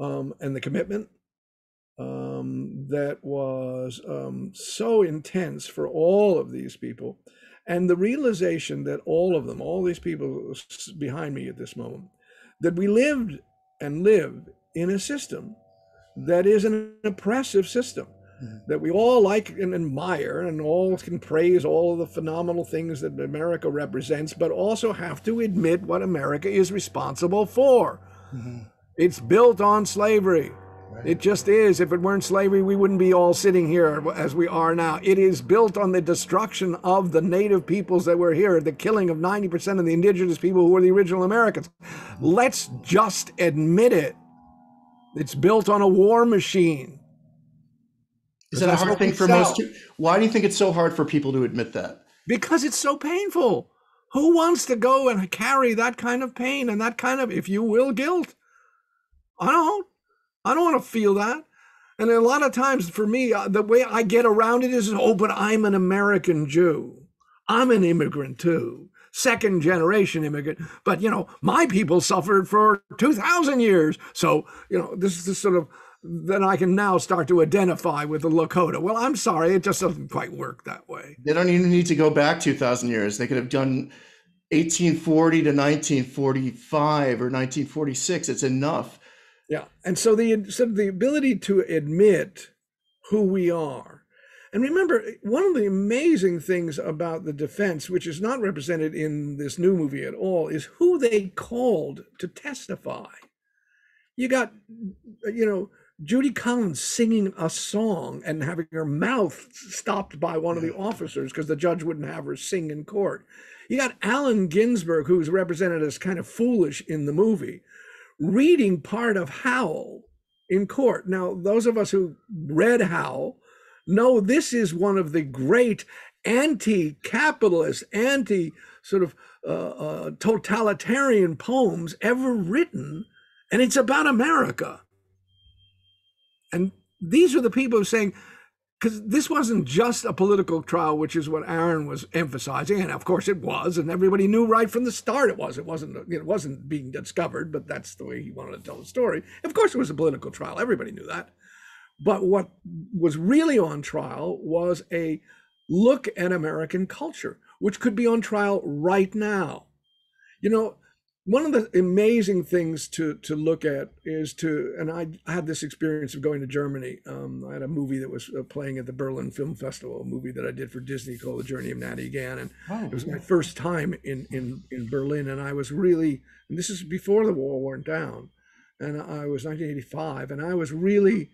[SPEAKER 2] um, and the commitment um, that was um, so intense for all of these people. And the realization that all of them, all these people behind me at this moment, that we lived and live in a system that is an oppressive system mm-hmm. that we all like and admire and all can praise all of the phenomenal things that America represents, but also have to admit what America is responsible for. Mm-hmm. It's built on slavery. It just is. If it weren't slavery, we wouldn't be all sitting here as we are now. It is built on the destruction of the native peoples that were here, the killing of 90% of the indigenous people who were the original Americans. Let's just admit it. It's built on a war machine.
[SPEAKER 1] Is that a hard thing for most? Why do you think it's so hard for people to admit that?
[SPEAKER 2] Because it's so painful. Who wants to go and carry that kind of pain and that kind of, if you will, guilt? I don't. I don't want to feel that. And a lot of times for me, uh, the way I get around it is, oh, but I'm an American Jew. I'm an immigrant too, second generation immigrant. But, you know, my people suffered for 2,000 years. So, you know, this is the sort of, then I can now start to identify with the Lakota. Well, I'm sorry, it just doesn't quite work that way.
[SPEAKER 1] They don't even need to go back 2,000 years. They could have done 1840 to 1945 or 1946. It's enough
[SPEAKER 2] yeah. And so the so the ability to admit who we are. And remember, one of the amazing things about the defense, which is not represented in this new movie at all, is who they called to testify. You got, you know, Judy Collins singing a song and having her mouth stopped by one of the officers because the judge wouldn't have her sing in court. You got Allen Ginsberg, who's represented as kind of foolish in the movie, reading part of Howl in court. Now, those of us who read Howl know this is one of the great anti capitalist, anti sort of uh, uh, totalitarian poems ever written, and it's about America. And these are the people saying, because this wasn't just a political trial, which is what Aaron was emphasizing, and of course it was, and everybody knew right from the start it was. It wasn't, it wasn't being discovered, but that's the way he wanted to tell the story. Of course, it was a political trial. Everybody knew that. But what was really on trial was a look at American culture, which could be on trial right now. You know, one of the amazing things to to look at is to and I, I had this experience of going to Germany. Um, I had a movie that was uh, playing at the Berlin Film Festival, a movie that I did for Disney called The Journey of Natty Gann, and
[SPEAKER 1] Oh,
[SPEAKER 2] it was my first time in in in Berlin, and I was really and this is before the wall went down, and I was 1985, and I was really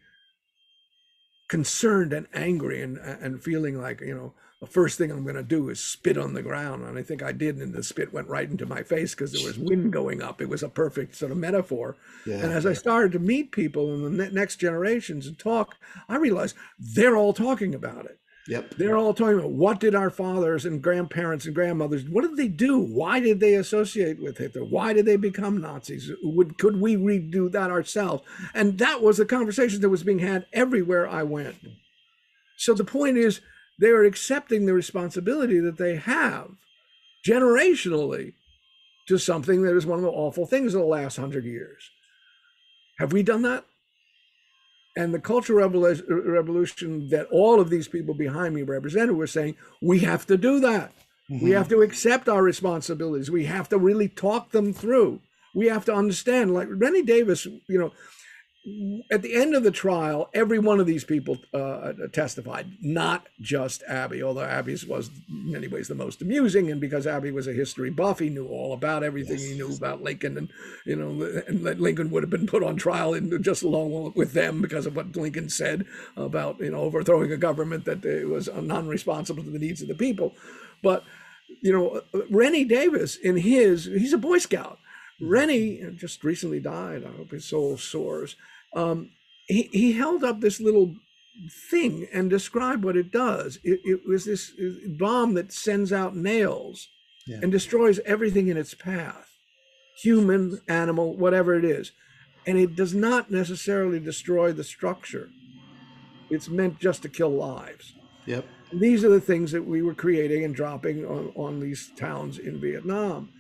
[SPEAKER 2] concerned and angry and and feeling like you know the first thing I'm going to do is spit on the ground, and I think I did, and the spit went right into my face because there was wind going up. It was a perfect sort of metaphor. And
[SPEAKER 1] Yeah.
[SPEAKER 2] as I started to meet people in the next generations and talk, I realized they're all talking about it.
[SPEAKER 1] Yep.
[SPEAKER 2] They're all talking about what did our fathers and grandparents and grandmothers, what did they do? Why did they associate with Hitler? Why did they become Nazis? Would could we redo that ourselves? And that was the conversation that was being had everywhere I went. So the point is, they are accepting the responsibility that they have generationally to something that is one of the awful things of the last hundred years. Have we done that? And the cultural revolution that all of these people behind me represented were saying, we have to do that. We
[SPEAKER 1] Mhm.
[SPEAKER 2] have to accept our responsibilities. We have to really talk them through. We have to understand, like Rennie Davis, you know, at the end of the trial, every one of these people uh, testified, not just Abbie, although Abbie's was in many ways the most amusing. And because Abby was a history buff, he knew all about everything. He knew about Lincoln, and you know, and that Lincoln would have been put on trial in just along with them because of what Lincoln said about you know overthrowing a government that uh, was non-responsible to the needs of the people. But you know, Rennie Davis in his, he's a Boy Scout. Rennie just recently died. I hope his soul soars. Um, he, he held up this little thing and described what it does. It, it was this uh, bomb that sends out nails
[SPEAKER 1] Yeah.
[SPEAKER 2] and destroys everything in its path human, animal, whatever it is. And it does not necessarily destroy the structure, it's meant just to kill lives.
[SPEAKER 1] Yep.
[SPEAKER 2] These are the things that we were creating and dropping on, on these towns in Vietnam.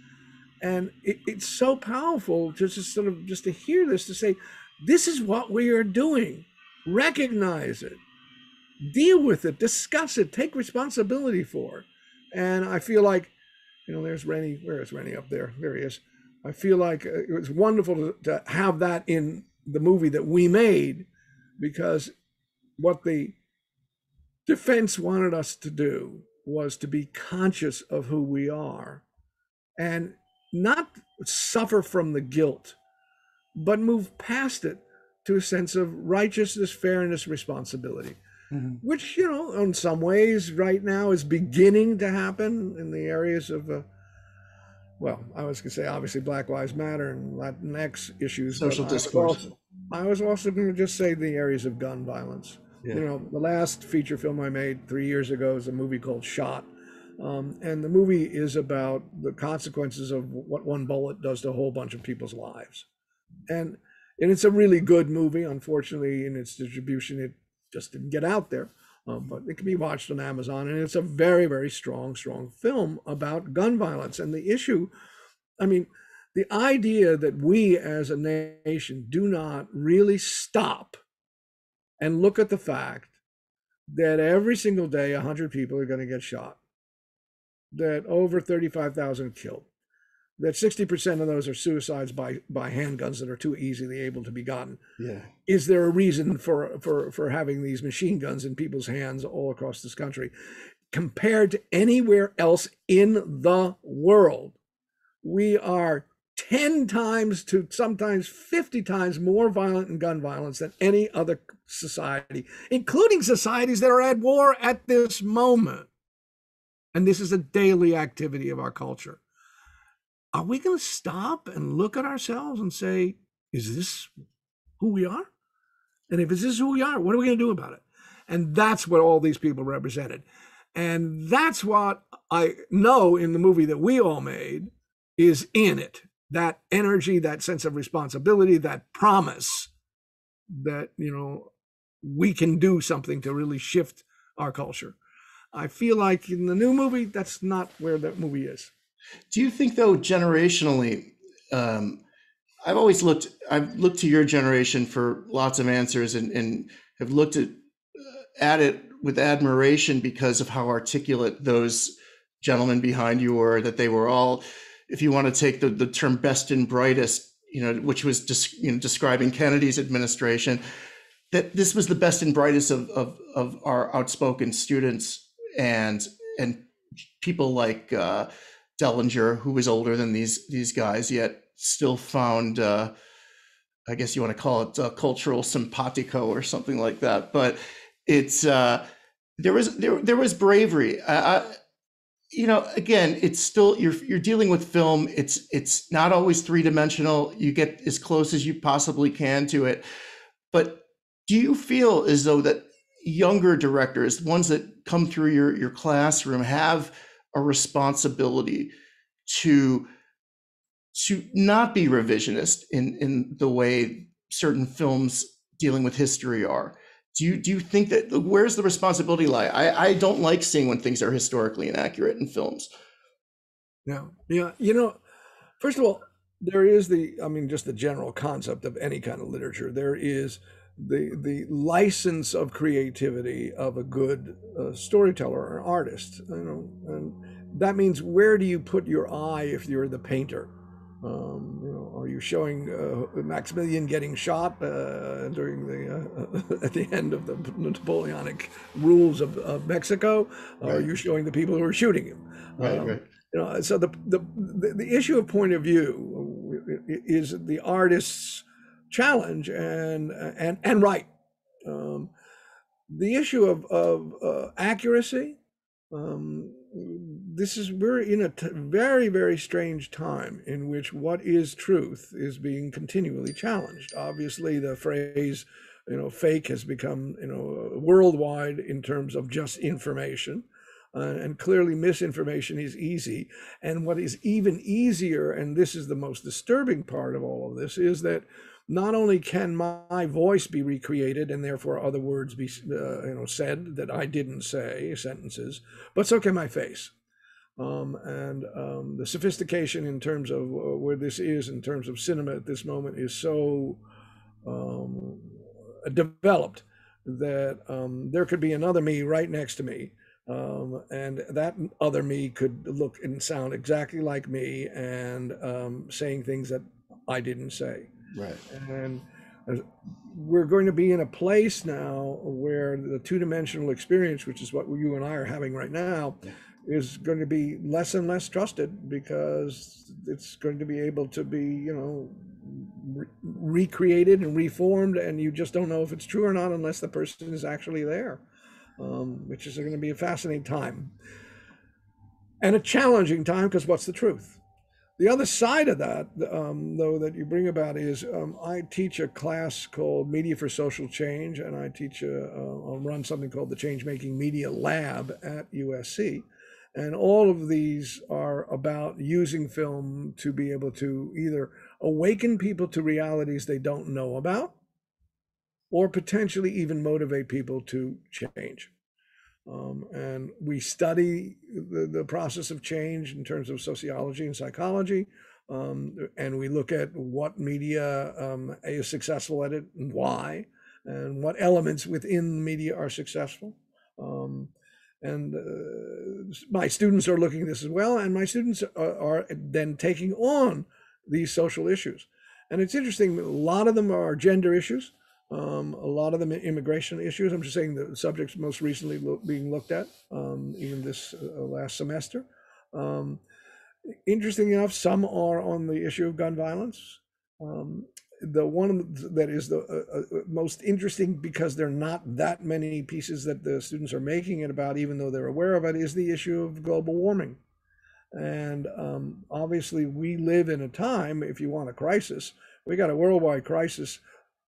[SPEAKER 2] And it, it's so powerful just to sort of just to hear this to say, this is what we are doing. Recognize it, deal with it, discuss it, take responsibility for it. And I feel like, you know, there's Rennie. Where is Rennie up there? There he is. I feel like uh, it was wonderful to, to have that in the movie that we made because what the defense wanted us to do was to be conscious of who we are and not suffer from the guilt, but move past it to a sense of righteousness, fairness, responsibility,
[SPEAKER 1] Mhm.
[SPEAKER 2] which, you know, in some ways right now is beginning to happen in the areas of, uh, well, I was going to say obviously Black Lives Matter and Latinx issues.
[SPEAKER 1] Social
[SPEAKER 2] I was
[SPEAKER 1] discourse.
[SPEAKER 2] also- I was also going to just say the areas of gun violence.
[SPEAKER 1] Yeah.
[SPEAKER 2] You know, the last feature film I made three years ago is a movie called Shot. Um, and the movie is about the consequences of what one bullet does to a whole bunch of people's lives. And and it's a really good movie. Unfortunately, in its distribution, it just didn't get out there. Um, but it can be watched on Amazon, and it's a very, very strong, strong film about gun violence and the issue. I mean, the idea that we as a nation do not really stop and look at the fact that every single day 100 people are going to get shot, that over 35,000 killed, that 60% of those are suicides by, by handguns that are too easily able to be gotten.
[SPEAKER 1] Yeah.
[SPEAKER 2] Is there a reason for, for, for having these machine guns in people's hands all across this country? Compared to anywhere else in the world, we are 10 times to sometimes 50 times more violent in gun violence than any other society, including societies that are at war at this moment. And this is a daily activity of our culture. Are we going to stop and look at ourselves and say, is this who we are? And if this is who we are, what are we going to do about it? And that's what all these people represented. And that's what I know in the movie that we all made is in it that energy, that sense of responsibility, that promise that, you know, we can do something to really shift our culture. I feel like in the new movie, that's not where that movie is.
[SPEAKER 1] Do you think, though, generationally, um, I've always looked, I've looked to your generation for lots of answers and, and have looked at, uh, at it with admiration because of how articulate those gentlemen behind you were, that they were all if you want to take the, the term best and brightest, you know, which was you know, describing Kennedy's administration, that this was the best and brightest of, of, of our outspoken students and and people like uh, Dellinger, who was older than these these guys, yet still found, uh, I guess you want to call it uh, cultural simpatico or something like that. But it's uh, there was there there was bravery. I, I, you know, again, it's still you're you're dealing with film. It's it's not always three dimensional. You get as close as you possibly can to it, but do you feel as though that younger directors, ones that come through your your classroom, have a responsibility to to not be revisionist in in the way certain films dealing with history are. Do you do you think that where's the responsibility lie? I i don't like seeing when things are historically inaccurate in films.
[SPEAKER 2] Yeah yeah you know first of all there is the i mean just the general concept of any kind of literature. There is the the license of creativity of a good uh, storyteller or artist you know and that means where do you put your eye if you're the painter um, you know, are you showing uh, Maximilian getting shot uh, during the uh, <laughs> at the end of the Napoleonic rules of, of Mexico? Right. Are you showing the people who are shooting him?
[SPEAKER 1] Right, um, right.
[SPEAKER 2] You know, so the, the the the issue of point of view is the artist's challenge and and and right. Um, the issue of of uh, accuracy. Um, this is we're in a t- very very strange time in which what is truth is being continually challenged obviously the phrase you know fake has become you know worldwide in terms of just information uh, and clearly misinformation is easy and what is even easier and this is the most disturbing part of all of this is that not only can my voice be recreated and therefore other words be uh, you know said that I didn't say sentences, but so can my face. Um, and um, the sophistication in terms of uh, where this is in terms of cinema at this moment is so um, developed that um, there could be another me right next to me um, and that other me could look and sound exactly like me and um, saying things that I didn't say.
[SPEAKER 1] Right.
[SPEAKER 2] And we're going to be in a place now where the two dimensional experience, which is what you and I are having right now, yeah. is going to be less and less trusted because it's going to be able to be, you know, re- recreated and reformed, and you just don't know if it's true or not unless the person is actually there, um, which is going to be a fascinating time and a challenging time because what's the truth? The other side of that, um, though, that you bring about is um, I teach a class called Media for Social Change, and I teach a, uh, I'll run something called the Change Making Media Lab at USC. And all of these are about using film to be able to either awaken people to realities they don't know about or potentially even motivate people to change. Um, and we study the, the process of change in terms of sociology and psychology. Um, and we look at what media um, is successful at it and why, and what elements within media are successful. Um, and uh, my students are looking at this as well, and my students are, are then taking on these social issues. And it's interesting, a lot of them are gender issues. Um, a lot of them immigration issues. I'm just saying the subjects most recently lo- being looked at, um, even this uh, last semester. Um, interesting enough, some are on the issue of gun violence. Um, the one that is the uh, uh, most interesting because there are not that many pieces that the students are making it about, even though they're aware of it, is the issue of global warming. And um, obviously, we live in a time, if you want a crisis, we got a worldwide crisis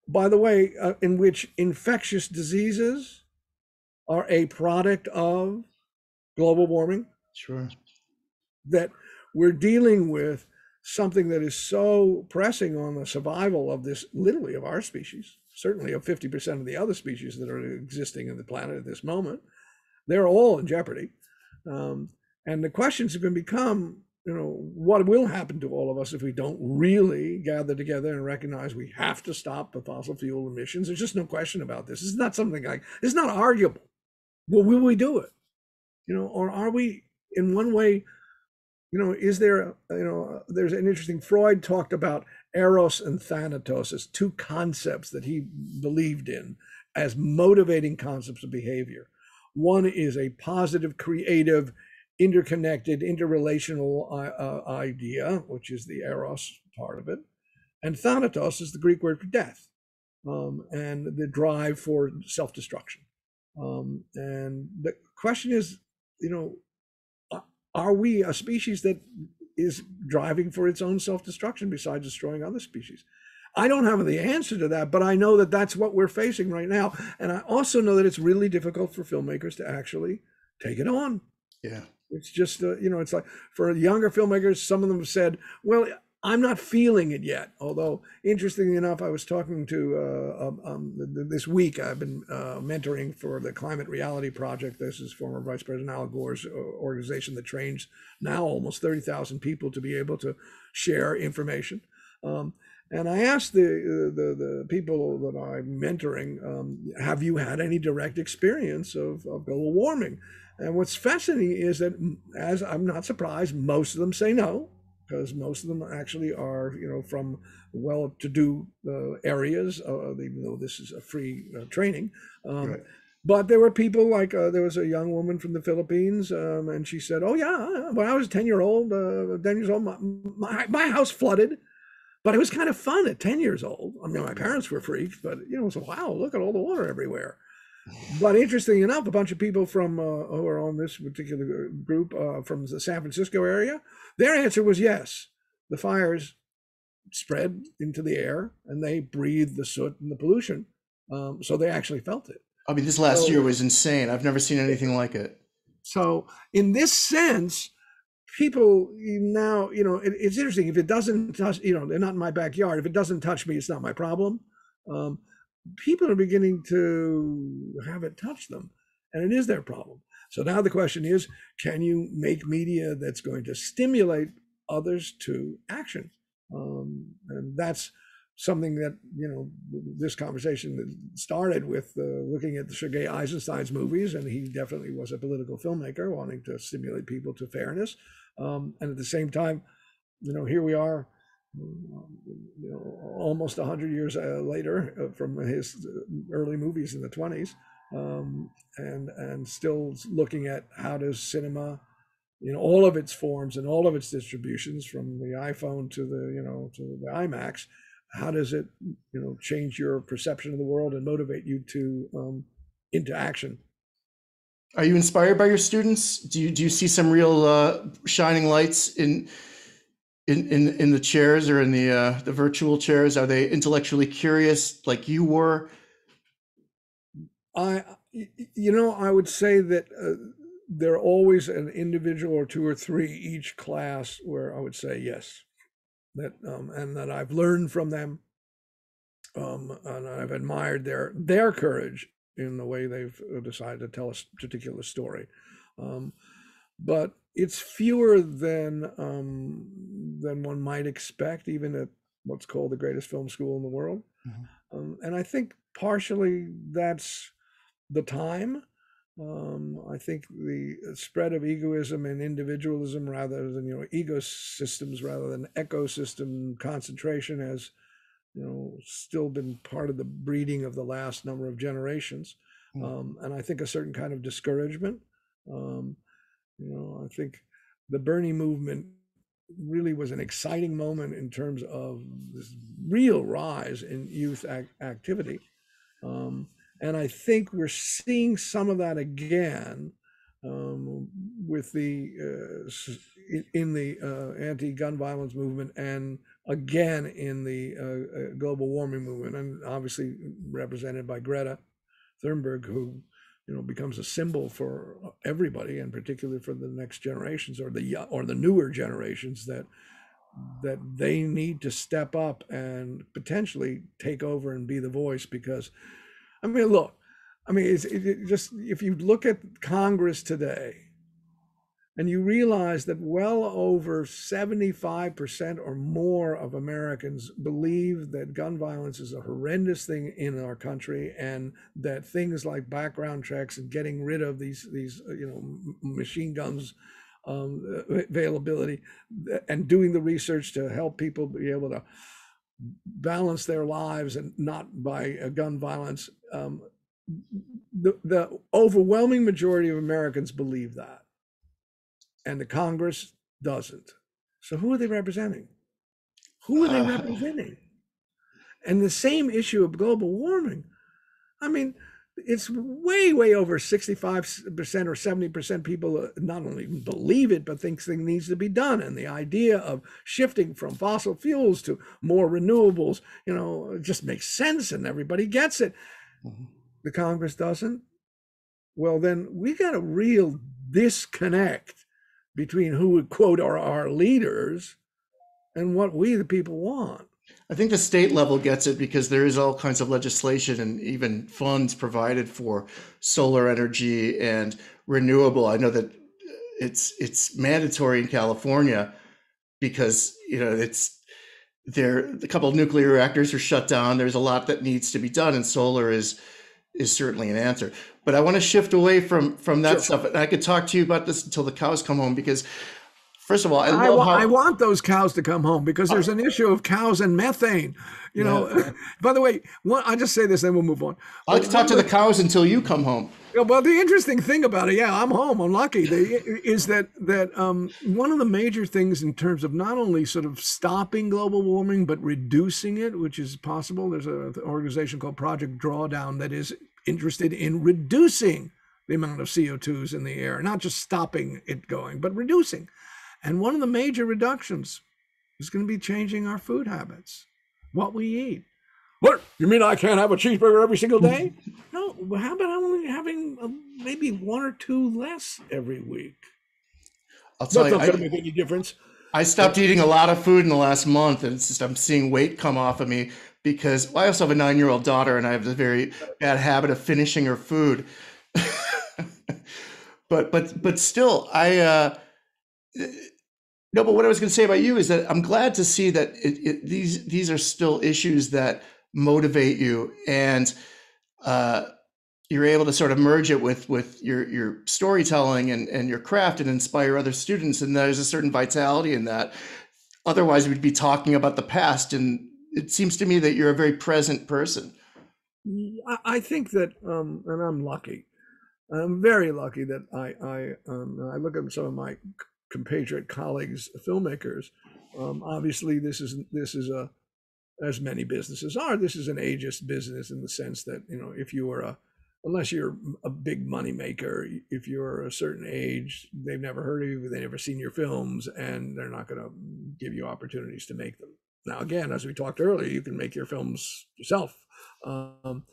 [SPEAKER 2] by the way, uh, in which infectious diseases are a product of global warming.
[SPEAKER 1] Sure.
[SPEAKER 2] That we're dealing with something that is so pressing on the survival of this, literally of our species, certainly of 50% of the other species that are existing in the planet at this moment. They're all in jeopardy. Um, and the questions have been become you know, what will happen to all of us if we don't really gather together and recognize we have to stop the fossil fuel emissions? There's just no question about this. It's not something like it's not arguable. Well, will we do it? You know, or are we in one way you know, is there, you know, there's an interesting, Freud talked about eros and thanatos as two concepts that he believed in as motivating concepts of behavior. One is a positive, creative, interconnected, interrelational uh, uh, idea, which is the eros part of it. And thanatos is the Greek word for death um, and the drive for self destruction. Um, and the question is, you know, are we a species that is driving for its own self destruction besides destroying other species? I don't have the answer to that, but I know that that's what we're facing right now. And I also know that it's really difficult for filmmakers to actually take it on.
[SPEAKER 1] Yeah.
[SPEAKER 2] It's just, uh, you know, it's like for younger filmmakers, some of them have said, well, I'm not feeling it yet. Although, interestingly enough, I was talking to uh, um, um this week. I've been uh, mentoring for the Climate Reality Project. This is former Vice President Al Gore's uh, organization that trains now almost 30,000 people to be able to share information. Um, and I asked the, uh, the, the people that I'm mentoring, um, have you had any direct experience of, of global warming? And what's fascinating is that, as I'm not surprised, most of them say no because most of them actually are, you know, from well-to-do uh, areas, uh, even though this is a free uh, training. Um, right. But there were people like uh, there was a young woman from the Philippines, um, and she said, "Oh yeah, when I was ten year old, uh, ten years old, my, my, my house flooded." But it was kind of fun at 10 years old. I mean, my parents were freaked, but you know, so wow, look at all the water everywhere. But interesting enough, a bunch of people from uh, who are on this particular group uh, from the San Francisco area, their answer was yes. The fires spread into the air and they breathed the soot and the pollution. Um, so they actually felt it.
[SPEAKER 1] I mean, this last so, year was insane. I've never seen anything like it.
[SPEAKER 2] So, in this sense, people now, you know, it, it's interesting. If it doesn't touch, you know, they're not in my backyard. If it doesn't touch me, it's not my problem. Um, people are beginning to have it touch them, and it is their problem. So now the question is can you make media that's going to stimulate others to action? Um, and that's something that, you know, this conversation started with uh, looking at the Sergei Eisenstein's movies, and he definitely was a political filmmaker wanting to stimulate people to fairness. Um, and at the same time, you know, here we are you know, almost 100 years uh, later uh, from his uh, early movies in the 20s um, and and still looking at how does cinema in all of its forms and all of its distributions from the iphone to the you know to the imax how does it you know change your perception of the world and motivate you to um, into action?
[SPEAKER 1] Are you inspired by your students? Do you do you see some real uh, shining lights in in, in in the chairs or in the uh, the virtual chairs? Are they intellectually curious like you were?
[SPEAKER 2] I, you know, I would say that uh, there are always an individual or two or three each class where I would say yes, that um, and that I've learned from them, um, and I've admired their their courage in the way they've uh, decided to tell a particular story. Um, but it's fewer than um, than one might expect, even at what's called the greatest film school in the world. Mm-hmm. Um, and I think partially that's the time. Um, I think the spread of egoism and individualism, rather than you know ecosystems, rather than ecosystem concentration, has you know still been part of the breeding of the last number of generations. Mm-hmm. Um, and I think a certain kind of discouragement. Um, you know, I think the Bernie movement really was an exciting moment in terms of this real rise in youth ac- activity. Um, and I think we're seeing some of that again um, with the uh, in the uh, anti-gun violence movement and again in the uh, uh, global warming movement, and obviously represented by Greta Thunberg, who you know becomes a symbol for everybody and particularly for the next generations or the or the newer generations that that they need to step up and potentially take over and be the voice because i mean look i mean it's it just if you look at congress today and you realize that well over 75% or more of Americans believe that gun violence is a horrendous thing in our country and that things like background checks and getting rid of these these uh, you know machine guns um, availability and doing the research to help people be able to balance their lives and not by uh, gun violence. Um, the, the overwhelming majority of Americans believe that, and the Congress doesn't. So who are they representing? Who are they uh, representing? And the same issue of global warming. I mean, it's way, way over 65% or 70% people uh, not only believe it, but thinks it needs to be done. And the idea of shifting from fossil fuels to more renewables, you know, just makes sense and everybody gets it. Mm-hmm. The Congress doesn't. Well, then we got a real disconnect between who would quote are our leaders and what we, the people, want.
[SPEAKER 1] I think the state level gets it because there is all kinds of legislation and even funds provided for solar energy and renewable. I know that it's it's mandatory in California because you know it's there a couple of nuclear reactors are shut down. There's a lot that needs to be done, and solar is is certainly an answer. But I want to shift away from from that sure. stuff. And I could talk to you about this until the cows come home because First of all, I, I,
[SPEAKER 2] wa-
[SPEAKER 1] how-
[SPEAKER 2] I want those cows to come home because there's an issue of cows and methane. You know, <laughs> by the way, one, I just say this, then we'll move on.
[SPEAKER 1] I like to talk to the cows until you come home.
[SPEAKER 2] Well, the interesting thing about it, yeah, I'm home. I'm lucky. is that that um, one of the major things in terms of not only sort of stopping global warming but reducing it, which is possible. There's an organization called Project Drawdown that is interested in reducing the amount of CO2s in the air, not just stopping it going, but reducing. And one of the major reductions is going to be changing our food habits, what we eat. What? You mean I can't have a cheeseburger every single day? <laughs> no. How about only having a, maybe one or two less every week?
[SPEAKER 1] I'll tell
[SPEAKER 2] That's
[SPEAKER 1] you,
[SPEAKER 2] not going to make any difference.
[SPEAKER 1] I stopped eating a lot of food in the last month, and it's just I'm seeing weight come off of me because well, I also have a nine year old daughter, and I have a very bad habit of finishing her food. <laughs> but but but still, I. Uh, no, but what I was going to say about you is that I'm glad to see that it, it, these these are still issues that motivate you, and uh, you're able to sort of merge it with with your your storytelling and and your craft and inspire other students. And there's a certain vitality in that. Otherwise, we'd be talking about the past, and it seems to me that you're a very present person.
[SPEAKER 2] I think that, um, and I'm lucky. I'm very lucky that I I um, I look at some of my compatriot colleagues, filmmakers. Um, obviously, this is this is a as many businesses are. This is an ageist business in the sense that you know if you are a unless you're a big money maker, if you're a certain age, they've never heard of you, they've never seen your films, and they're not going to give you opportunities to make them. Now, again, as we talked earlier, you can make your films yourself. Um,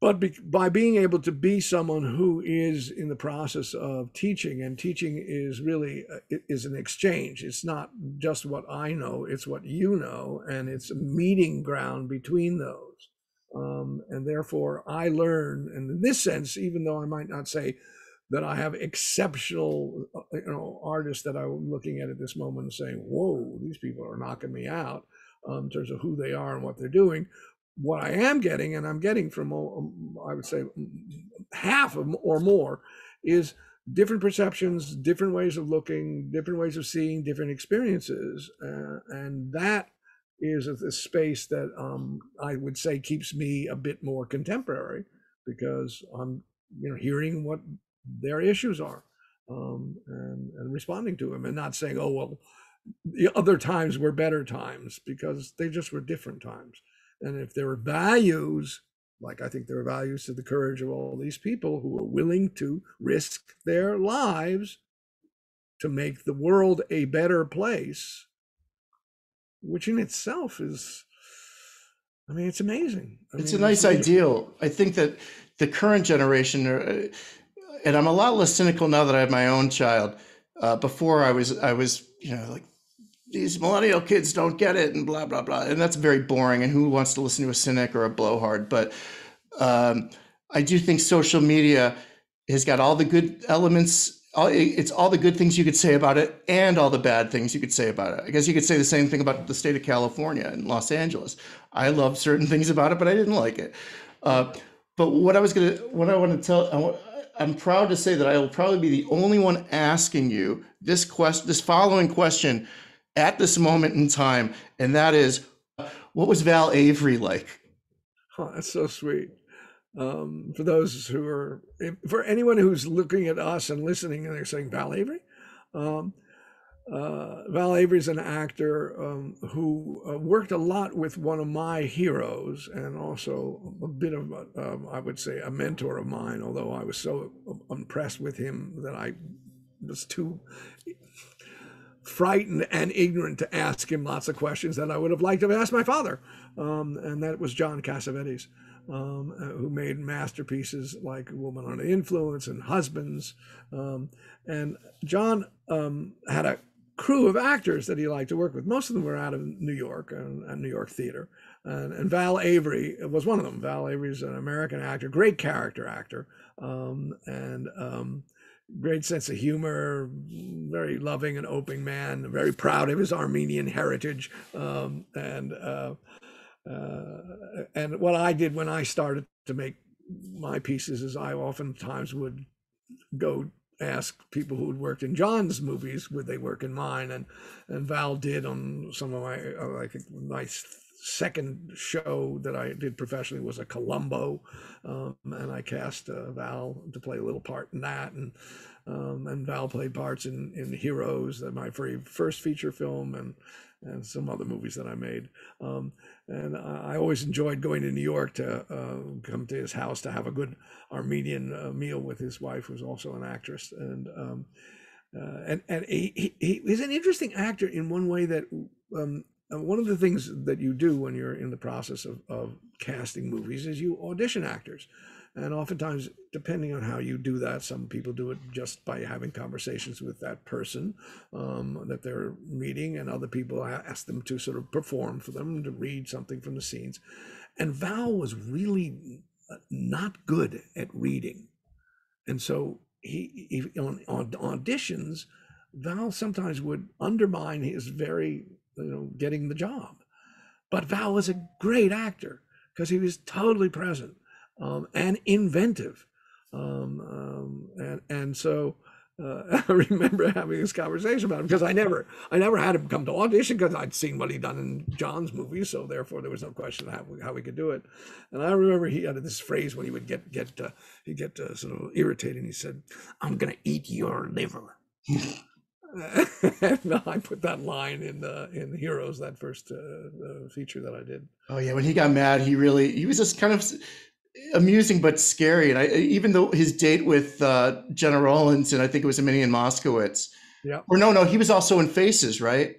[SPEAKER 2] but be, by being able to be someone who is in the process of teaching and teaching is really uh, is an exchange. It's not just what i know it's what you know and it's a meeting ground between those. Um, and therefore i learn and in this sense even though i might not say that i have exceptional uh, you know artists that i'm looking at at this moment and saying whoa these people are knocking me out um, in terms of who they are and what they're doing what I am getting, and I'm getting from, um, I would say, half of, or more, is different perceptions, different ways of looking, different ways of seeing, different experiences. Uh, and that is a, space that um, I would say keeps me a bit more contemporary because I'm, you know, hearing what their issues are um, and, and responding to them and not saying, oh, well, the other times were better times because they just were different times. And if there are values, like I think there are values to the courage of all these people who are willing to risk their lives to make the world a better place, which in itself is, I mean, it's amazing. I
[SPEAKER 1] it's
[SPEAKER 2] mean,
[SPEAKER 1] a nice it's ideal. I think that the current generation, are, uh, and I'm a lot less cynical now that I have my own child. Uh, before I was, I was, you know, like these millennial kids don't get it and blah blah blah. And that's very boring and who wants to listen to a cynic or a blowhard? But um, i do think social media has got all the good elements it's all the good things you could say about it and all the bad things you could say about it. I guess you could say the same thing about the state of california and los angeles. I love certain things about it but i didn't like it. Uh, but what i was gonna what i want to tell I'm proud to say that I will probably be the only one asking you this quest, this following question at this moment in time, and that is, what was Val Avery like?
[SPEAKER 2] Oh, that's so sweet. Um, for those who are, for anyone who's looking at us and listening and they're saying Val Avery, um, uh, Val Avery is an actor um, who uh, worked a lot with one of my heroes and also a bit of, a, um, I would say, a mentor of mine, although I was so impressed with him that I was too frightened and ignorant to ask him lots of questions that I would have liked to have asked my father. Um, and that was John Cassavetes, um, uh, who made masterpieces like Woman the Influence and Husbands. Um, and John um, had a crew of actors that he liked to work with. Most of them were out of New York and, and New York theater. And, and, Val Avery was one of them. Val Avery is an American actor, great character actor, um, and um, great sense of humor, very loving and open man, very proud of his Armenian heritage. Um, and uh, uh, and what I did when I started to make my pieces is I oftentimes would go ask people who had worked in John's movies would they work in mine, and and Val did on some of my uh, I think second show that I did professionally was a Columbo, um, and I cast uh, Val to play a little part in that, and um, and Val played parts in in Heroes, my very first feature film, and and some other movies that I made. Um, and I always enjoyed going to New York to uh, come to his house to have a good Armenian uh, meal with his wife, who's also an actress. And um, uh, and and he, he, he's an interesting actor in one way that um, one of the things that you do when you're in the process of, of casting movies is you audition actors. And oftentimes, depending on how you do that, some people do it just by having conversations with that person um, that they're meeting, and other people ask them to sort of perform for them, to read something from the scenes. And Val was really uh, not good at reading. And so he, he on, on auditions, Val sometimes would undermine his very, you know, getting the job. But Val was a great actor because he was totally present um, and inventive. Um, um, and and so uh, <laughs> I remember having this conversation about him because I never I never had him come to audition because I'd seen what he'd done in John's movies, so therefore there was no question how we, how we could do it. And I remember he had this phrase when he would get get uh, he'd get uh, sort of irritated. And he said, "I'm gonna eat your liver." <laughs> and <laughs> I put that line in uh, in Heroes, that first uh, uh, feature that I did.
[SPEAKER 1] Oh yeah, when he got mad, he really he was just kind of amusing but scary. And I, even though his date with uh, Gena Rowlands, and I think it was a and Moskowitz.
[SPEAKER 2] Yeah.
[SPEAKER 1] Or no, no, he was also in Faces, right?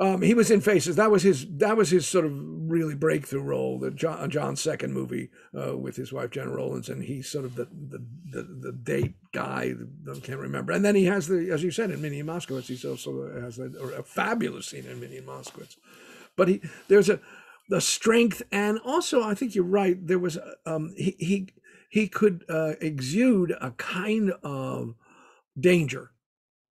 [SPEAKER 2] Um, he was in Faces. That was his. That was his sort of really breakthrough role. The John, John's second movie uh, with his wife Gena Rowlands, and he's sort of the the, the, the date guy. I can't remember. And then he has the, as you said, in Minnie and Moskowitz, he also has a, a fabulous scene in Minnie and Moskowitz. But he there's a the strength and also i think you're right there was um, he he he could uh, exude a kind of danger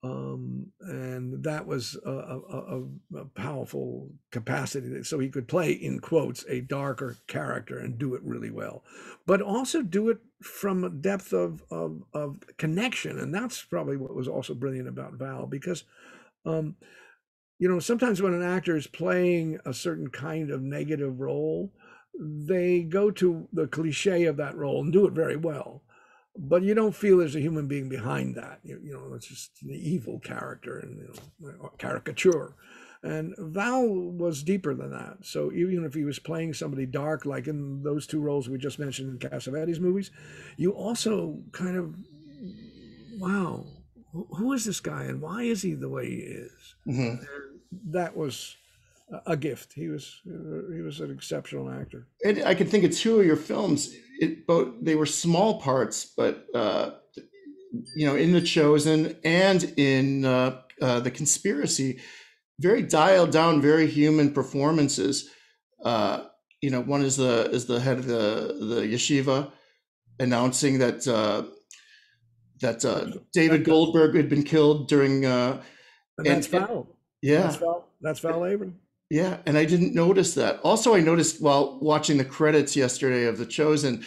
[SPEAKER 2] um, and that was a, a, a, powerful capacity so he could play in quotes a darker character and do it really well but also do it from a depth of, of, of connection and that's probably what was also brilliant about val because um, you know, sometimes when an actor is playing a certain kind of negative role, they go to the cliche of that role and do it very well. But you don't feel there's a human being behind that. You, you know, it's just an evil character and you know, caricature. And Val was deeper than that. So even if he was playing somebody dark, like in those two roles we just mentioned in Cassavetes movies, you also kind of, wow, who is this guy and why is he the way he is? Mm-hmm that was a gift. He was he was an exceptional actor.
[SPEAKER 1] And I can think of two of your films. It both they were small parts, but uh, you know, in The Chosen and in uh, uh, The Conspiracy, very dialed down, very human performances. Uh, you know, one is the is the head of the the yeshiva announcing that uh, that uh, David Goldberg had been killed during. Uh,
[SPEAKER 2] and that's and, foul.
[SPEAKER 1] Yeah.
[SPEAKER 2] That's Val, that's Val Avery.
[SPEAKER 1] Yeah, and I didn't notice that. Also, I noticed while watching the credits yesterday of The Chosen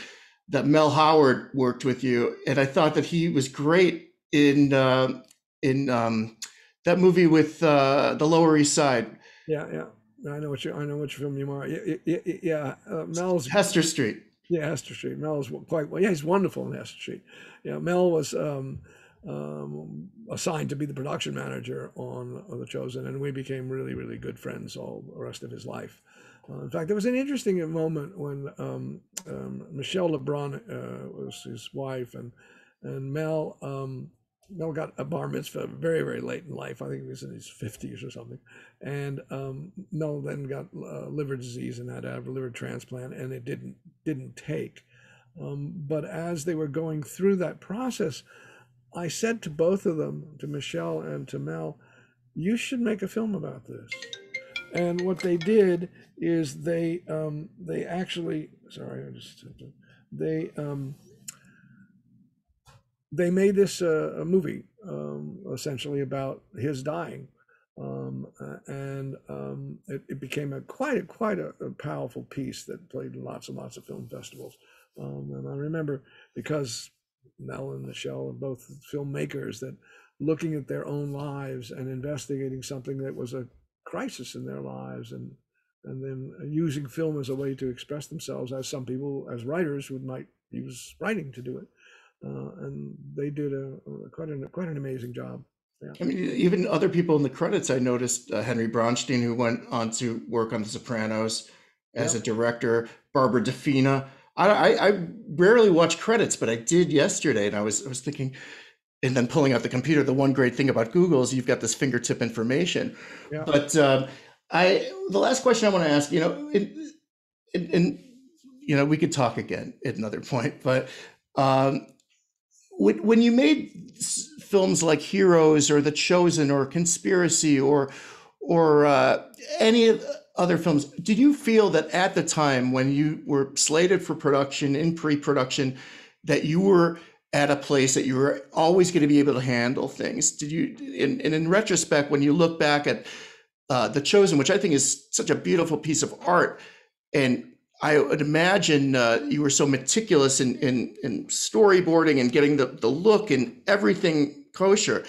[SPEAKER 1] that Mel Howard worked with you, and I thought that he was great in uh, in um, that movie with uh, the Lower East Side.
[SPEAKER 2] Yeah, yeah. I know what you. I know which film you are. Yeah, yeah. yeah. Uh, Mel's
[SPEAKER 1] Hester Street.
[SPEAKER 2] Yeah, Hester Street. Mel is quite well. Yeah, he's wonderful in Hester Street. Yeah, Mel was um, um, assigned to be the production manager on, The Chosen, and we became really, really good friends all the rest of his life. Uh, in fact, there was an interesting moment when um, um, Michelle LeBron uh, was his wife, and and Mel um, Mel got a bar mitzvah very very late in life. I think he was in his fifties or something, and um, Mel then got uh, liver disease and had to have a liver transplant, and it didn't didn't take. Um, but as they were going through that process, I said to both of them, to Michelle and to Mel, you should make a film about this. And what they did is they um, they actually sorry I just they um, they made this uh, a movie um, essentially about his dying, um, and um, it, it, became a quite a quite a, a, powerful piece that played in lots and lots of film festivals. Um, and I remember because Mel and Michelle are both filmmakers that looking at their own lives and investigating something that was a crisis in their lives and and then using film as a way to express themselves as some people as writers would might use writing to do it uh, and they did a, a, quite an quite an amazing job
[SPEAKER 1] yeah. I mean, even other people in the credits, I noticed uh, Henry Bronchtein, who went on to work on The Sopranos as yep. a director, Barbara DeFina. I, I, I, rarely watch credits, but I did yesterday, and I was I was thinking, and then pulling out the computer. The one great thing about Google is you've got this fingertip information. Yeah. But um, I, the last question I want to ask, you know, in, you know, we could talk again at another point, but um, when, when you made films like Heroes or The Chosen or Conspiracy or or uh, any other films, did you feel that at the time when you were slated for production in pre-production that you were at a place that you were always going to be able to handle things? Did you? And, and in retrospect, when you look back at uh, The Chosen, which I think is such a beautiful piece of art, and I would imagine uh, you were so meticulous in, in, in storyboarding and getting the, the look and everything kosher.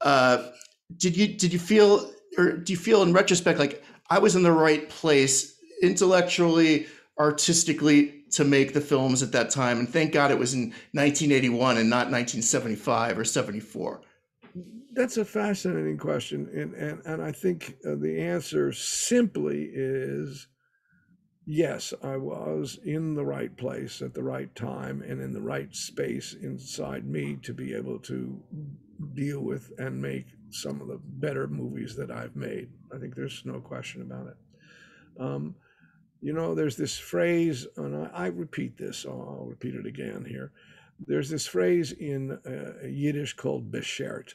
[SPEAKER 1] Uh, did you did you feel or do you feel in retrospect like I was in the right place intellectually, artistically to make the films at that time. And thank God it was in 1981 and not 1975 or 74.
[SPEAKER 2] That's a fascinating question. And, and, and I think uh, the answer simply is yes, I was in the right place at the right time and in the right space inside me to be able to deal with and make some of the better movies that I've made. I think there's no question about it. Um, you know, there's this phrase, and I, I repeat this, I'll repeat it again here. There's this phrase in uh, Yiddish called beshert.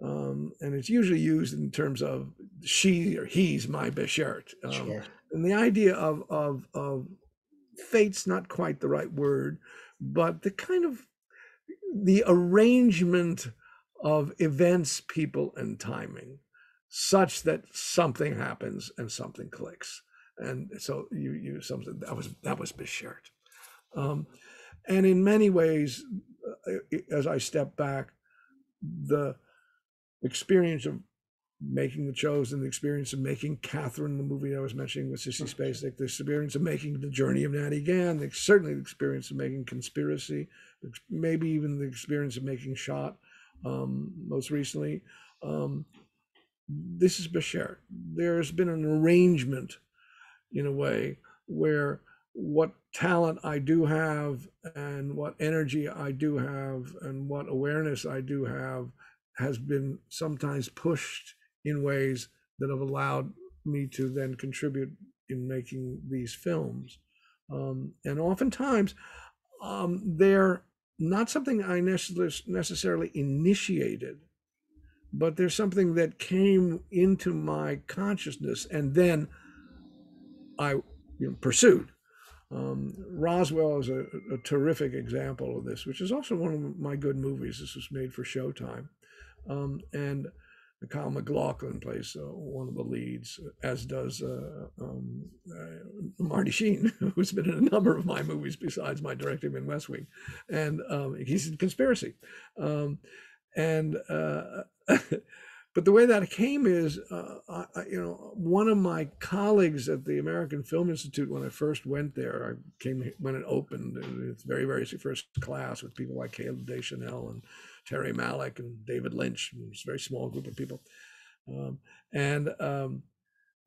[SPEAKER 2] Um, and it's usually used in terms of she or he's my beshert. Um, sure. And the idea of, of, of fate's not quite the right word, but the kind of the arrangement of events, people, and timing such that something happens and something clicks and so you you something that was that was Beshert. Um, and in many ways, uh, as I step back, the experience of making the chosen, the experience of making Catherine, the movie I was mentioning with Sissy Spacek, the experience of making the journey of Natty Gann, the, certainly the experience of making Conspiracy, maybe even the experience of making Shot um, most recently. Um, this is Beshert. There has been an arrangement in a way where what talent I do have and what energy I do have and what awareness I do have has been sometimes pushed in ways that have allowed me to then contribute in making these films. Um, and oftentimes, um, they're not something I necessarily initiated, but there's something that came into my consciousness and then I you know, pursued. Um, Roswell is a, a, terrific example of this, which is also one of my good movies. This was made for Showtime. Um, and Kyle MacLachlan plays uh, one of the leads, as does uh, um, uh, Marty Sheen, <laughs> who's been in a number of my movies besides my directing in West Wing, and um, he's in Conspiracy, um, and uh, <laughs> but the way that came is, uh, I, you know, one of my colleagues at the American Film Institute when I first went there, I came when it opened. It's very very first class with people like Caleb Deschanel and Terry Malick and David Lynch. It was a very small group of people. Um, and um,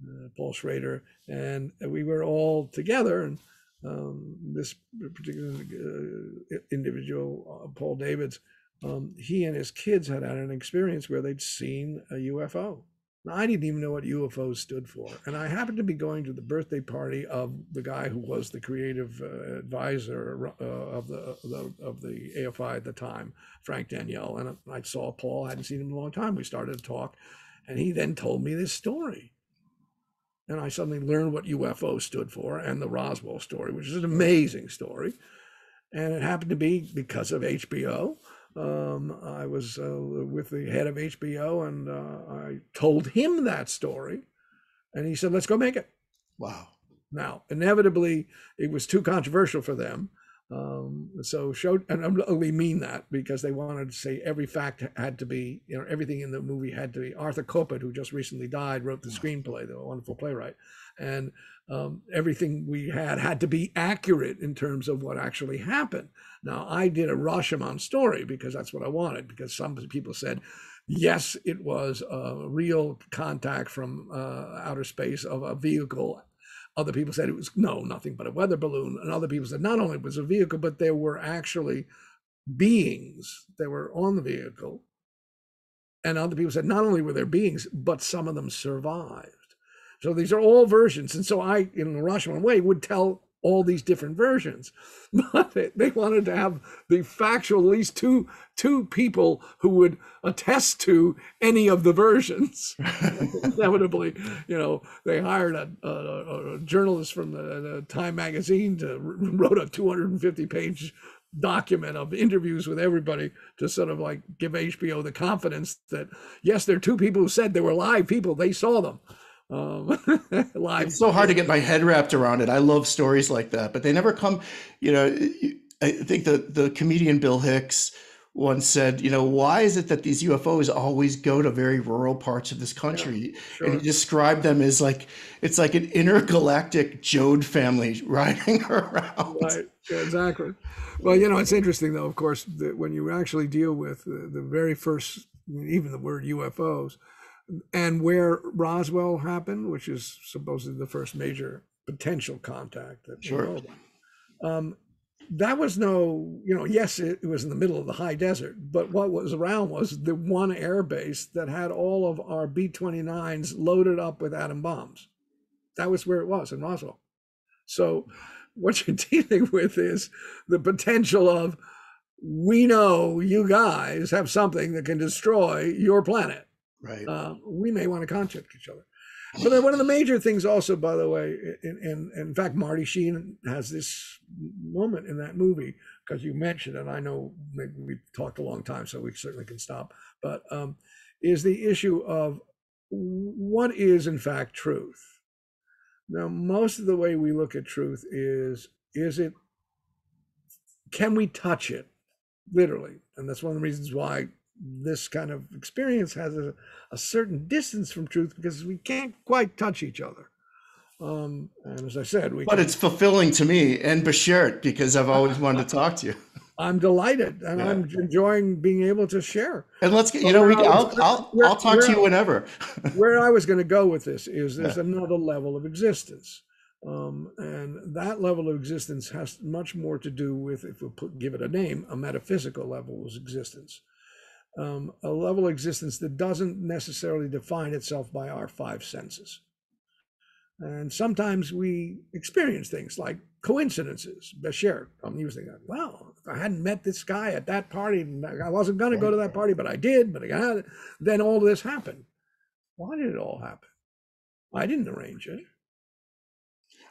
[SPEAKER 2] uh, Paul Schrader. And we were all together. And um, this particular uh, individual, uh, Paul Davids, um, he and his kids had had an experience where they'd seen a UFO. I didn't even know what UFOs stood for. And I happened to be going to the birthday party of the guy who was the creative uh, advisor uh, of, the, the, of the AFI at the time, Frank Daniel. And I saw Paul, I hadn't seen him in a long time. We started to talk. And he then told me this story. And I suddenly learned what UFO stood for and the Roswell story, which is an amazing story. And it happened to be because of HBO um, I was uh, with the head of HBO and uh, I told him that story. And he said, let's go make it.
[SPEAKER 1] Wow.
[SPEAKER 2] Now, inevitably, it was too controversial for them. Um, so showed, and I only mean that because they wanted to say every fact had to be, you know, everything in the movie had to be. Arthur Kopit, who just recently died, wrote the screenplay, the wonderful playwright, and um, everything we had had to be accurate in terms of what actually happened. Now, I did a Rashomon story because that's what I wanted. Because some people said, yes, it was a real contact from uh, outer space of a vehicle other people said it was no, nothing but a weather balloon. And other people said not only was a vehicle, but there were actually beings that were on the vehicle. And other people said not only were there beings, but some of them survived. So these are all versions. And so I, in the Rashomon way, would tell all these different versions. <laughs> But they wanted to have the factual, at least two two people who would attest to any of the versions. <laughs> Inevitably, you know, they hired a, a, a journalist from the, the, Time magazine to wrote a 250 page document of interviews with everybody to sort of like give HBO the confidence that yes, there are two people who said they were live people, they saw them. Um, <laughs>
[SPEAKER 1] live. It's so hard to get my head wrapped around it. I love stories like that, but they never come. You know, I think the the comedian Bill Hicks once said, you know, why is it that these UFOs always go to very rural parts of this country? Yeah, sure. And he described them as like it's like an intergalactic Joad family <laughs> riding around.
[SPEAKER 2] Right. Yeah, exactly. Well, you know, it's interesting though. Of course, that when you actually deal with the, the very first, even the word UFOs and where Roswell happened, which is supposedly the first major potential contact that sure. we know about. Um, that was no, you know, yes, it, it, was in the middle of the high desert, but what was around was the one air base that had all of our B 29s loaded up with atom bombs. That was where it was in Roswell. So, what you're <laughs> dealing with is the potential of we know you guys have something that can destroy your planet
[SPEAKER 1] right.
[SPEAKER 2] Uh, we may want to contact each other. But then one of the major things, also, by the way, in, in, in fact, Marty Sheen has this moment in that movie because you mentioned it. I know we've talked a long time, so we certainly can stop. But um, is the issue of what is, in fact, truth? Now, most of the way we look at truth is is it, can we touch it? Literally. And that's one of the reasons why this kind of experience has a, a, certain distance from truth because we can't quite touch each other. Um, and as I said, we.
[SPEAKER 1] But can, it's fulfilling to me and Bashert because I've always wanted to talk to you. <laughs>
[SPEAKER 2] I'm delighted, and yeah. I'm enjoying being able to share.
[SPEAKER 1] And let's get you know, we, I'll, I'll, where, I'll talk to you whenever. <laughs>
[SPEAKER 2] where I was going to go with this is there's yeah. another level of existence. Um, and that level of existence has much more to do with, if we put, give it a name, a metaphysical level of existence um, a level of existence that doesn't necessarily define itself by our five senses. And sometimes we experience things like coincidences. Bashert, I'm using that. Well, if I hadn't met this guy at that party, I wasn't going to go to that party, but I did. But I, then all this happened. Why did it all happen? I didn't arrange it.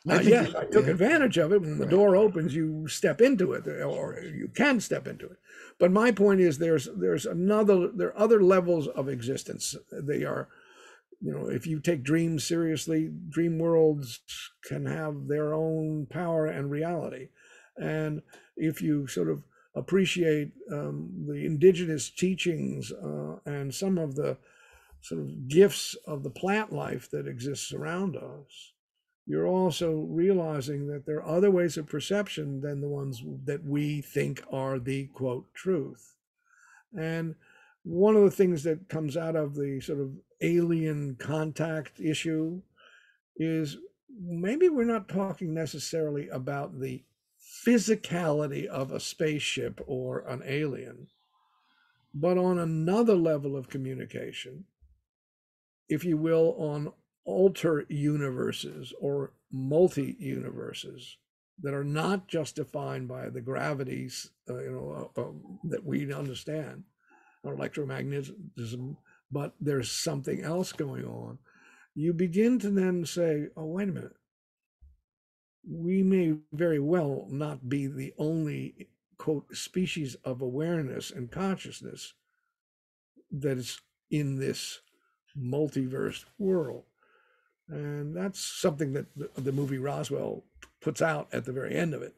[SPEAKER 2] Not yet. I took advantage of it. When the
[SPEAKER 1] Right.
[SPEAKER 2] door opens, you step into it, or you can step into it. But my point is, there's there's another there are other levels of existence. They are, you know, if you take dreams seriously, dream worlds can have their own power and reality, and if you sort of appreciate um, the indigenous teachings uh, and some of the sort of gifts of the plant life that exists around us you're also realizing that there are other ways of perception than the ones that we think are the quote truth. And one of the things that comes out of the sort of alien contact issue is maybe we're not talking necessarily about the physicality of a spaceship or an alien, but on another level of communication, if you will, on alter universes or multi universes that are not just defined by the gravities, uh, you know, uh, uh, that we understand, or electromagnetism, but there's something else going on. You begin to then say, "Oh, wait a minute. We may very well not be the only quote species of awareness and consciousness that is in this multiverse world." And that's something that the, the movie Roswell puts out at the very end of it,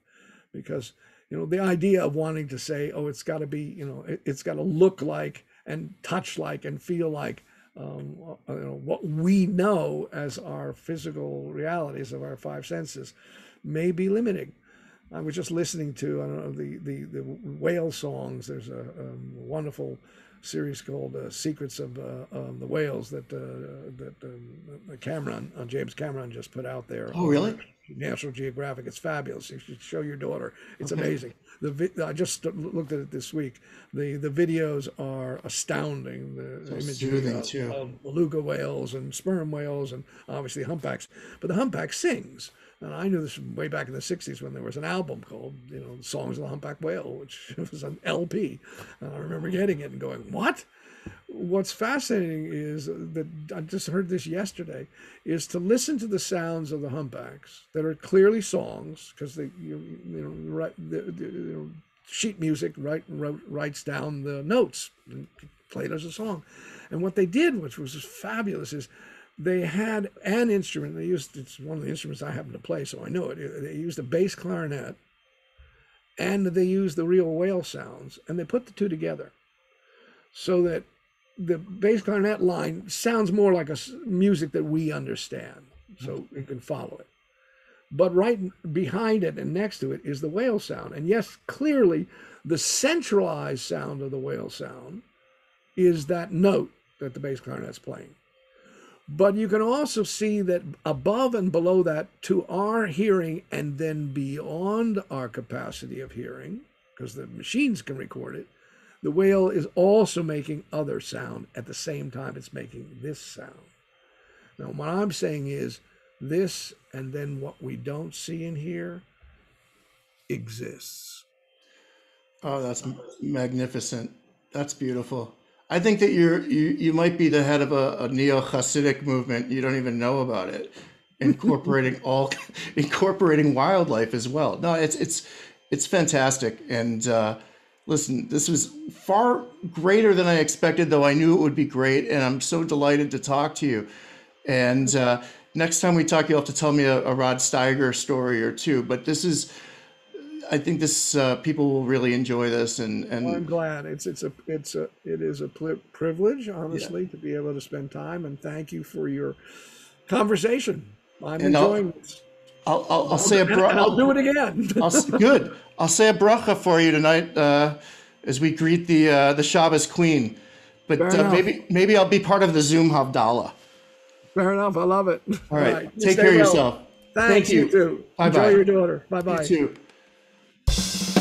[SPEAKER 2] because you know the idea of wanting to say, oh, it's got to be, you know, it, has got to look like and touch like and feel like um, you know, what we know as our physical realities of our five senses may be limiting. I was just listening to I don't know the the, the whale songs. There's a, a wonderful series called uh, "Secrets of uh, um, the Whales" that uh, that um, Cameron uh, James Cameron just put out there.
[SPEAKER 1] Oh, really?
[SPEAKER 2] National Geographic. It's fabulous. You should show your daughter. It's
[SPEAKER 1] Okay.
[SPEAKER 2] amazing. The vi- I just looked at it this week. The the videos are astounding. The
[SPEAKER 1] So
[SPEAKER 2] imagery of,
[SPEAKER 1] too.
[SPEAKER 2] of beluga whales and sperm whales and obviously humpbacks. But the humpback sings. And I knew this way back in the 60s when there was an album called, you know, Songs of the Humpback Whale, which <laughs> was an LP. And I remember getting it and going, what? What's fascinating is that I just heard this yesterday is to listen to the sounds of the humpbacks that are clearly songs because they you, you know sheet music write, writes down the notes and play it as a song and what they did which was fabulous is they had an instrument. They used it's one of the instruments i happen to play so i know it. They used a bass clarinet and they used the real whale sounds and they put the two together so that the bass clarinet line sounds more like a music that we understand so mm-hmm. you can follow it. But right behind it and next to it is the whale sound and yes clearly the centralized sound of the whale sound is that note that the bass clarinet's playing but you can also see that above and below that, to our hearing and then beyond our capacity of hearing, because the machines can record it, the whale is also making other sound at the same time it's making this sound. Now, what I'm saying is this and then what we don't see and hear exists.
[SPEAKER 1] Oh, that's magnificent. That's beautiful. I think that you're you you might be the head of a, a neo Hasidic movement. You don't even know about it, <laughs> incorporating all incorporating wildlife as well. No, it's it's it's fantastic. And uh, listen, this was far greater than I expected, though I knew it would be great. And I'm so delighted to talk to you. And uh, next time we talk, you'll have to tell me a, a Rod Steiger story or two. But this is, I think this uh, people will really enjoy this. And
[SPEAKER 2] Well, I'm glad it's it's a it's a it is a privilege, honestly, to be able to spend time. And thank you for your conversation. I'm
[SPEAKER 1] And I'll-
[SPEAKER 2] enjoying this.
[SPEAKER 1] I'll I'll, I'll say a
[SPEAKER 2] And
[SPEAKER 1] bra-
[SPEAKER 2] I'll do it again.
[SPEAKER 1] I'll good. I'll say a bracha for you tonight uh, as we greet the uh, the Shabbos Queen. But uh, maybe maybe I'll be part of the Zoom Havdalah.
[SPEAKER 2] Fair enough. I love it.
[SPEAKER 1] All right.
[SPEAKER 2] You
[SPEAKER 1] Take
[SPEAKER 2] stay
[SPEAKER 1] care of
[SPEAKER 2] well.
[SPEAKER 1] yourself.
[SPEAKER 2] Thanks,
[SPEAKER 1] Thank
[SPEAKER 2] you
[SPEAKER 1] you.
[SPEAKER 2] too.
[SPEAKER 1] Bye-bye.
[SPEAKER 2] Enjoy your daughter. Bye bye.
[SPEAKER 1] You too you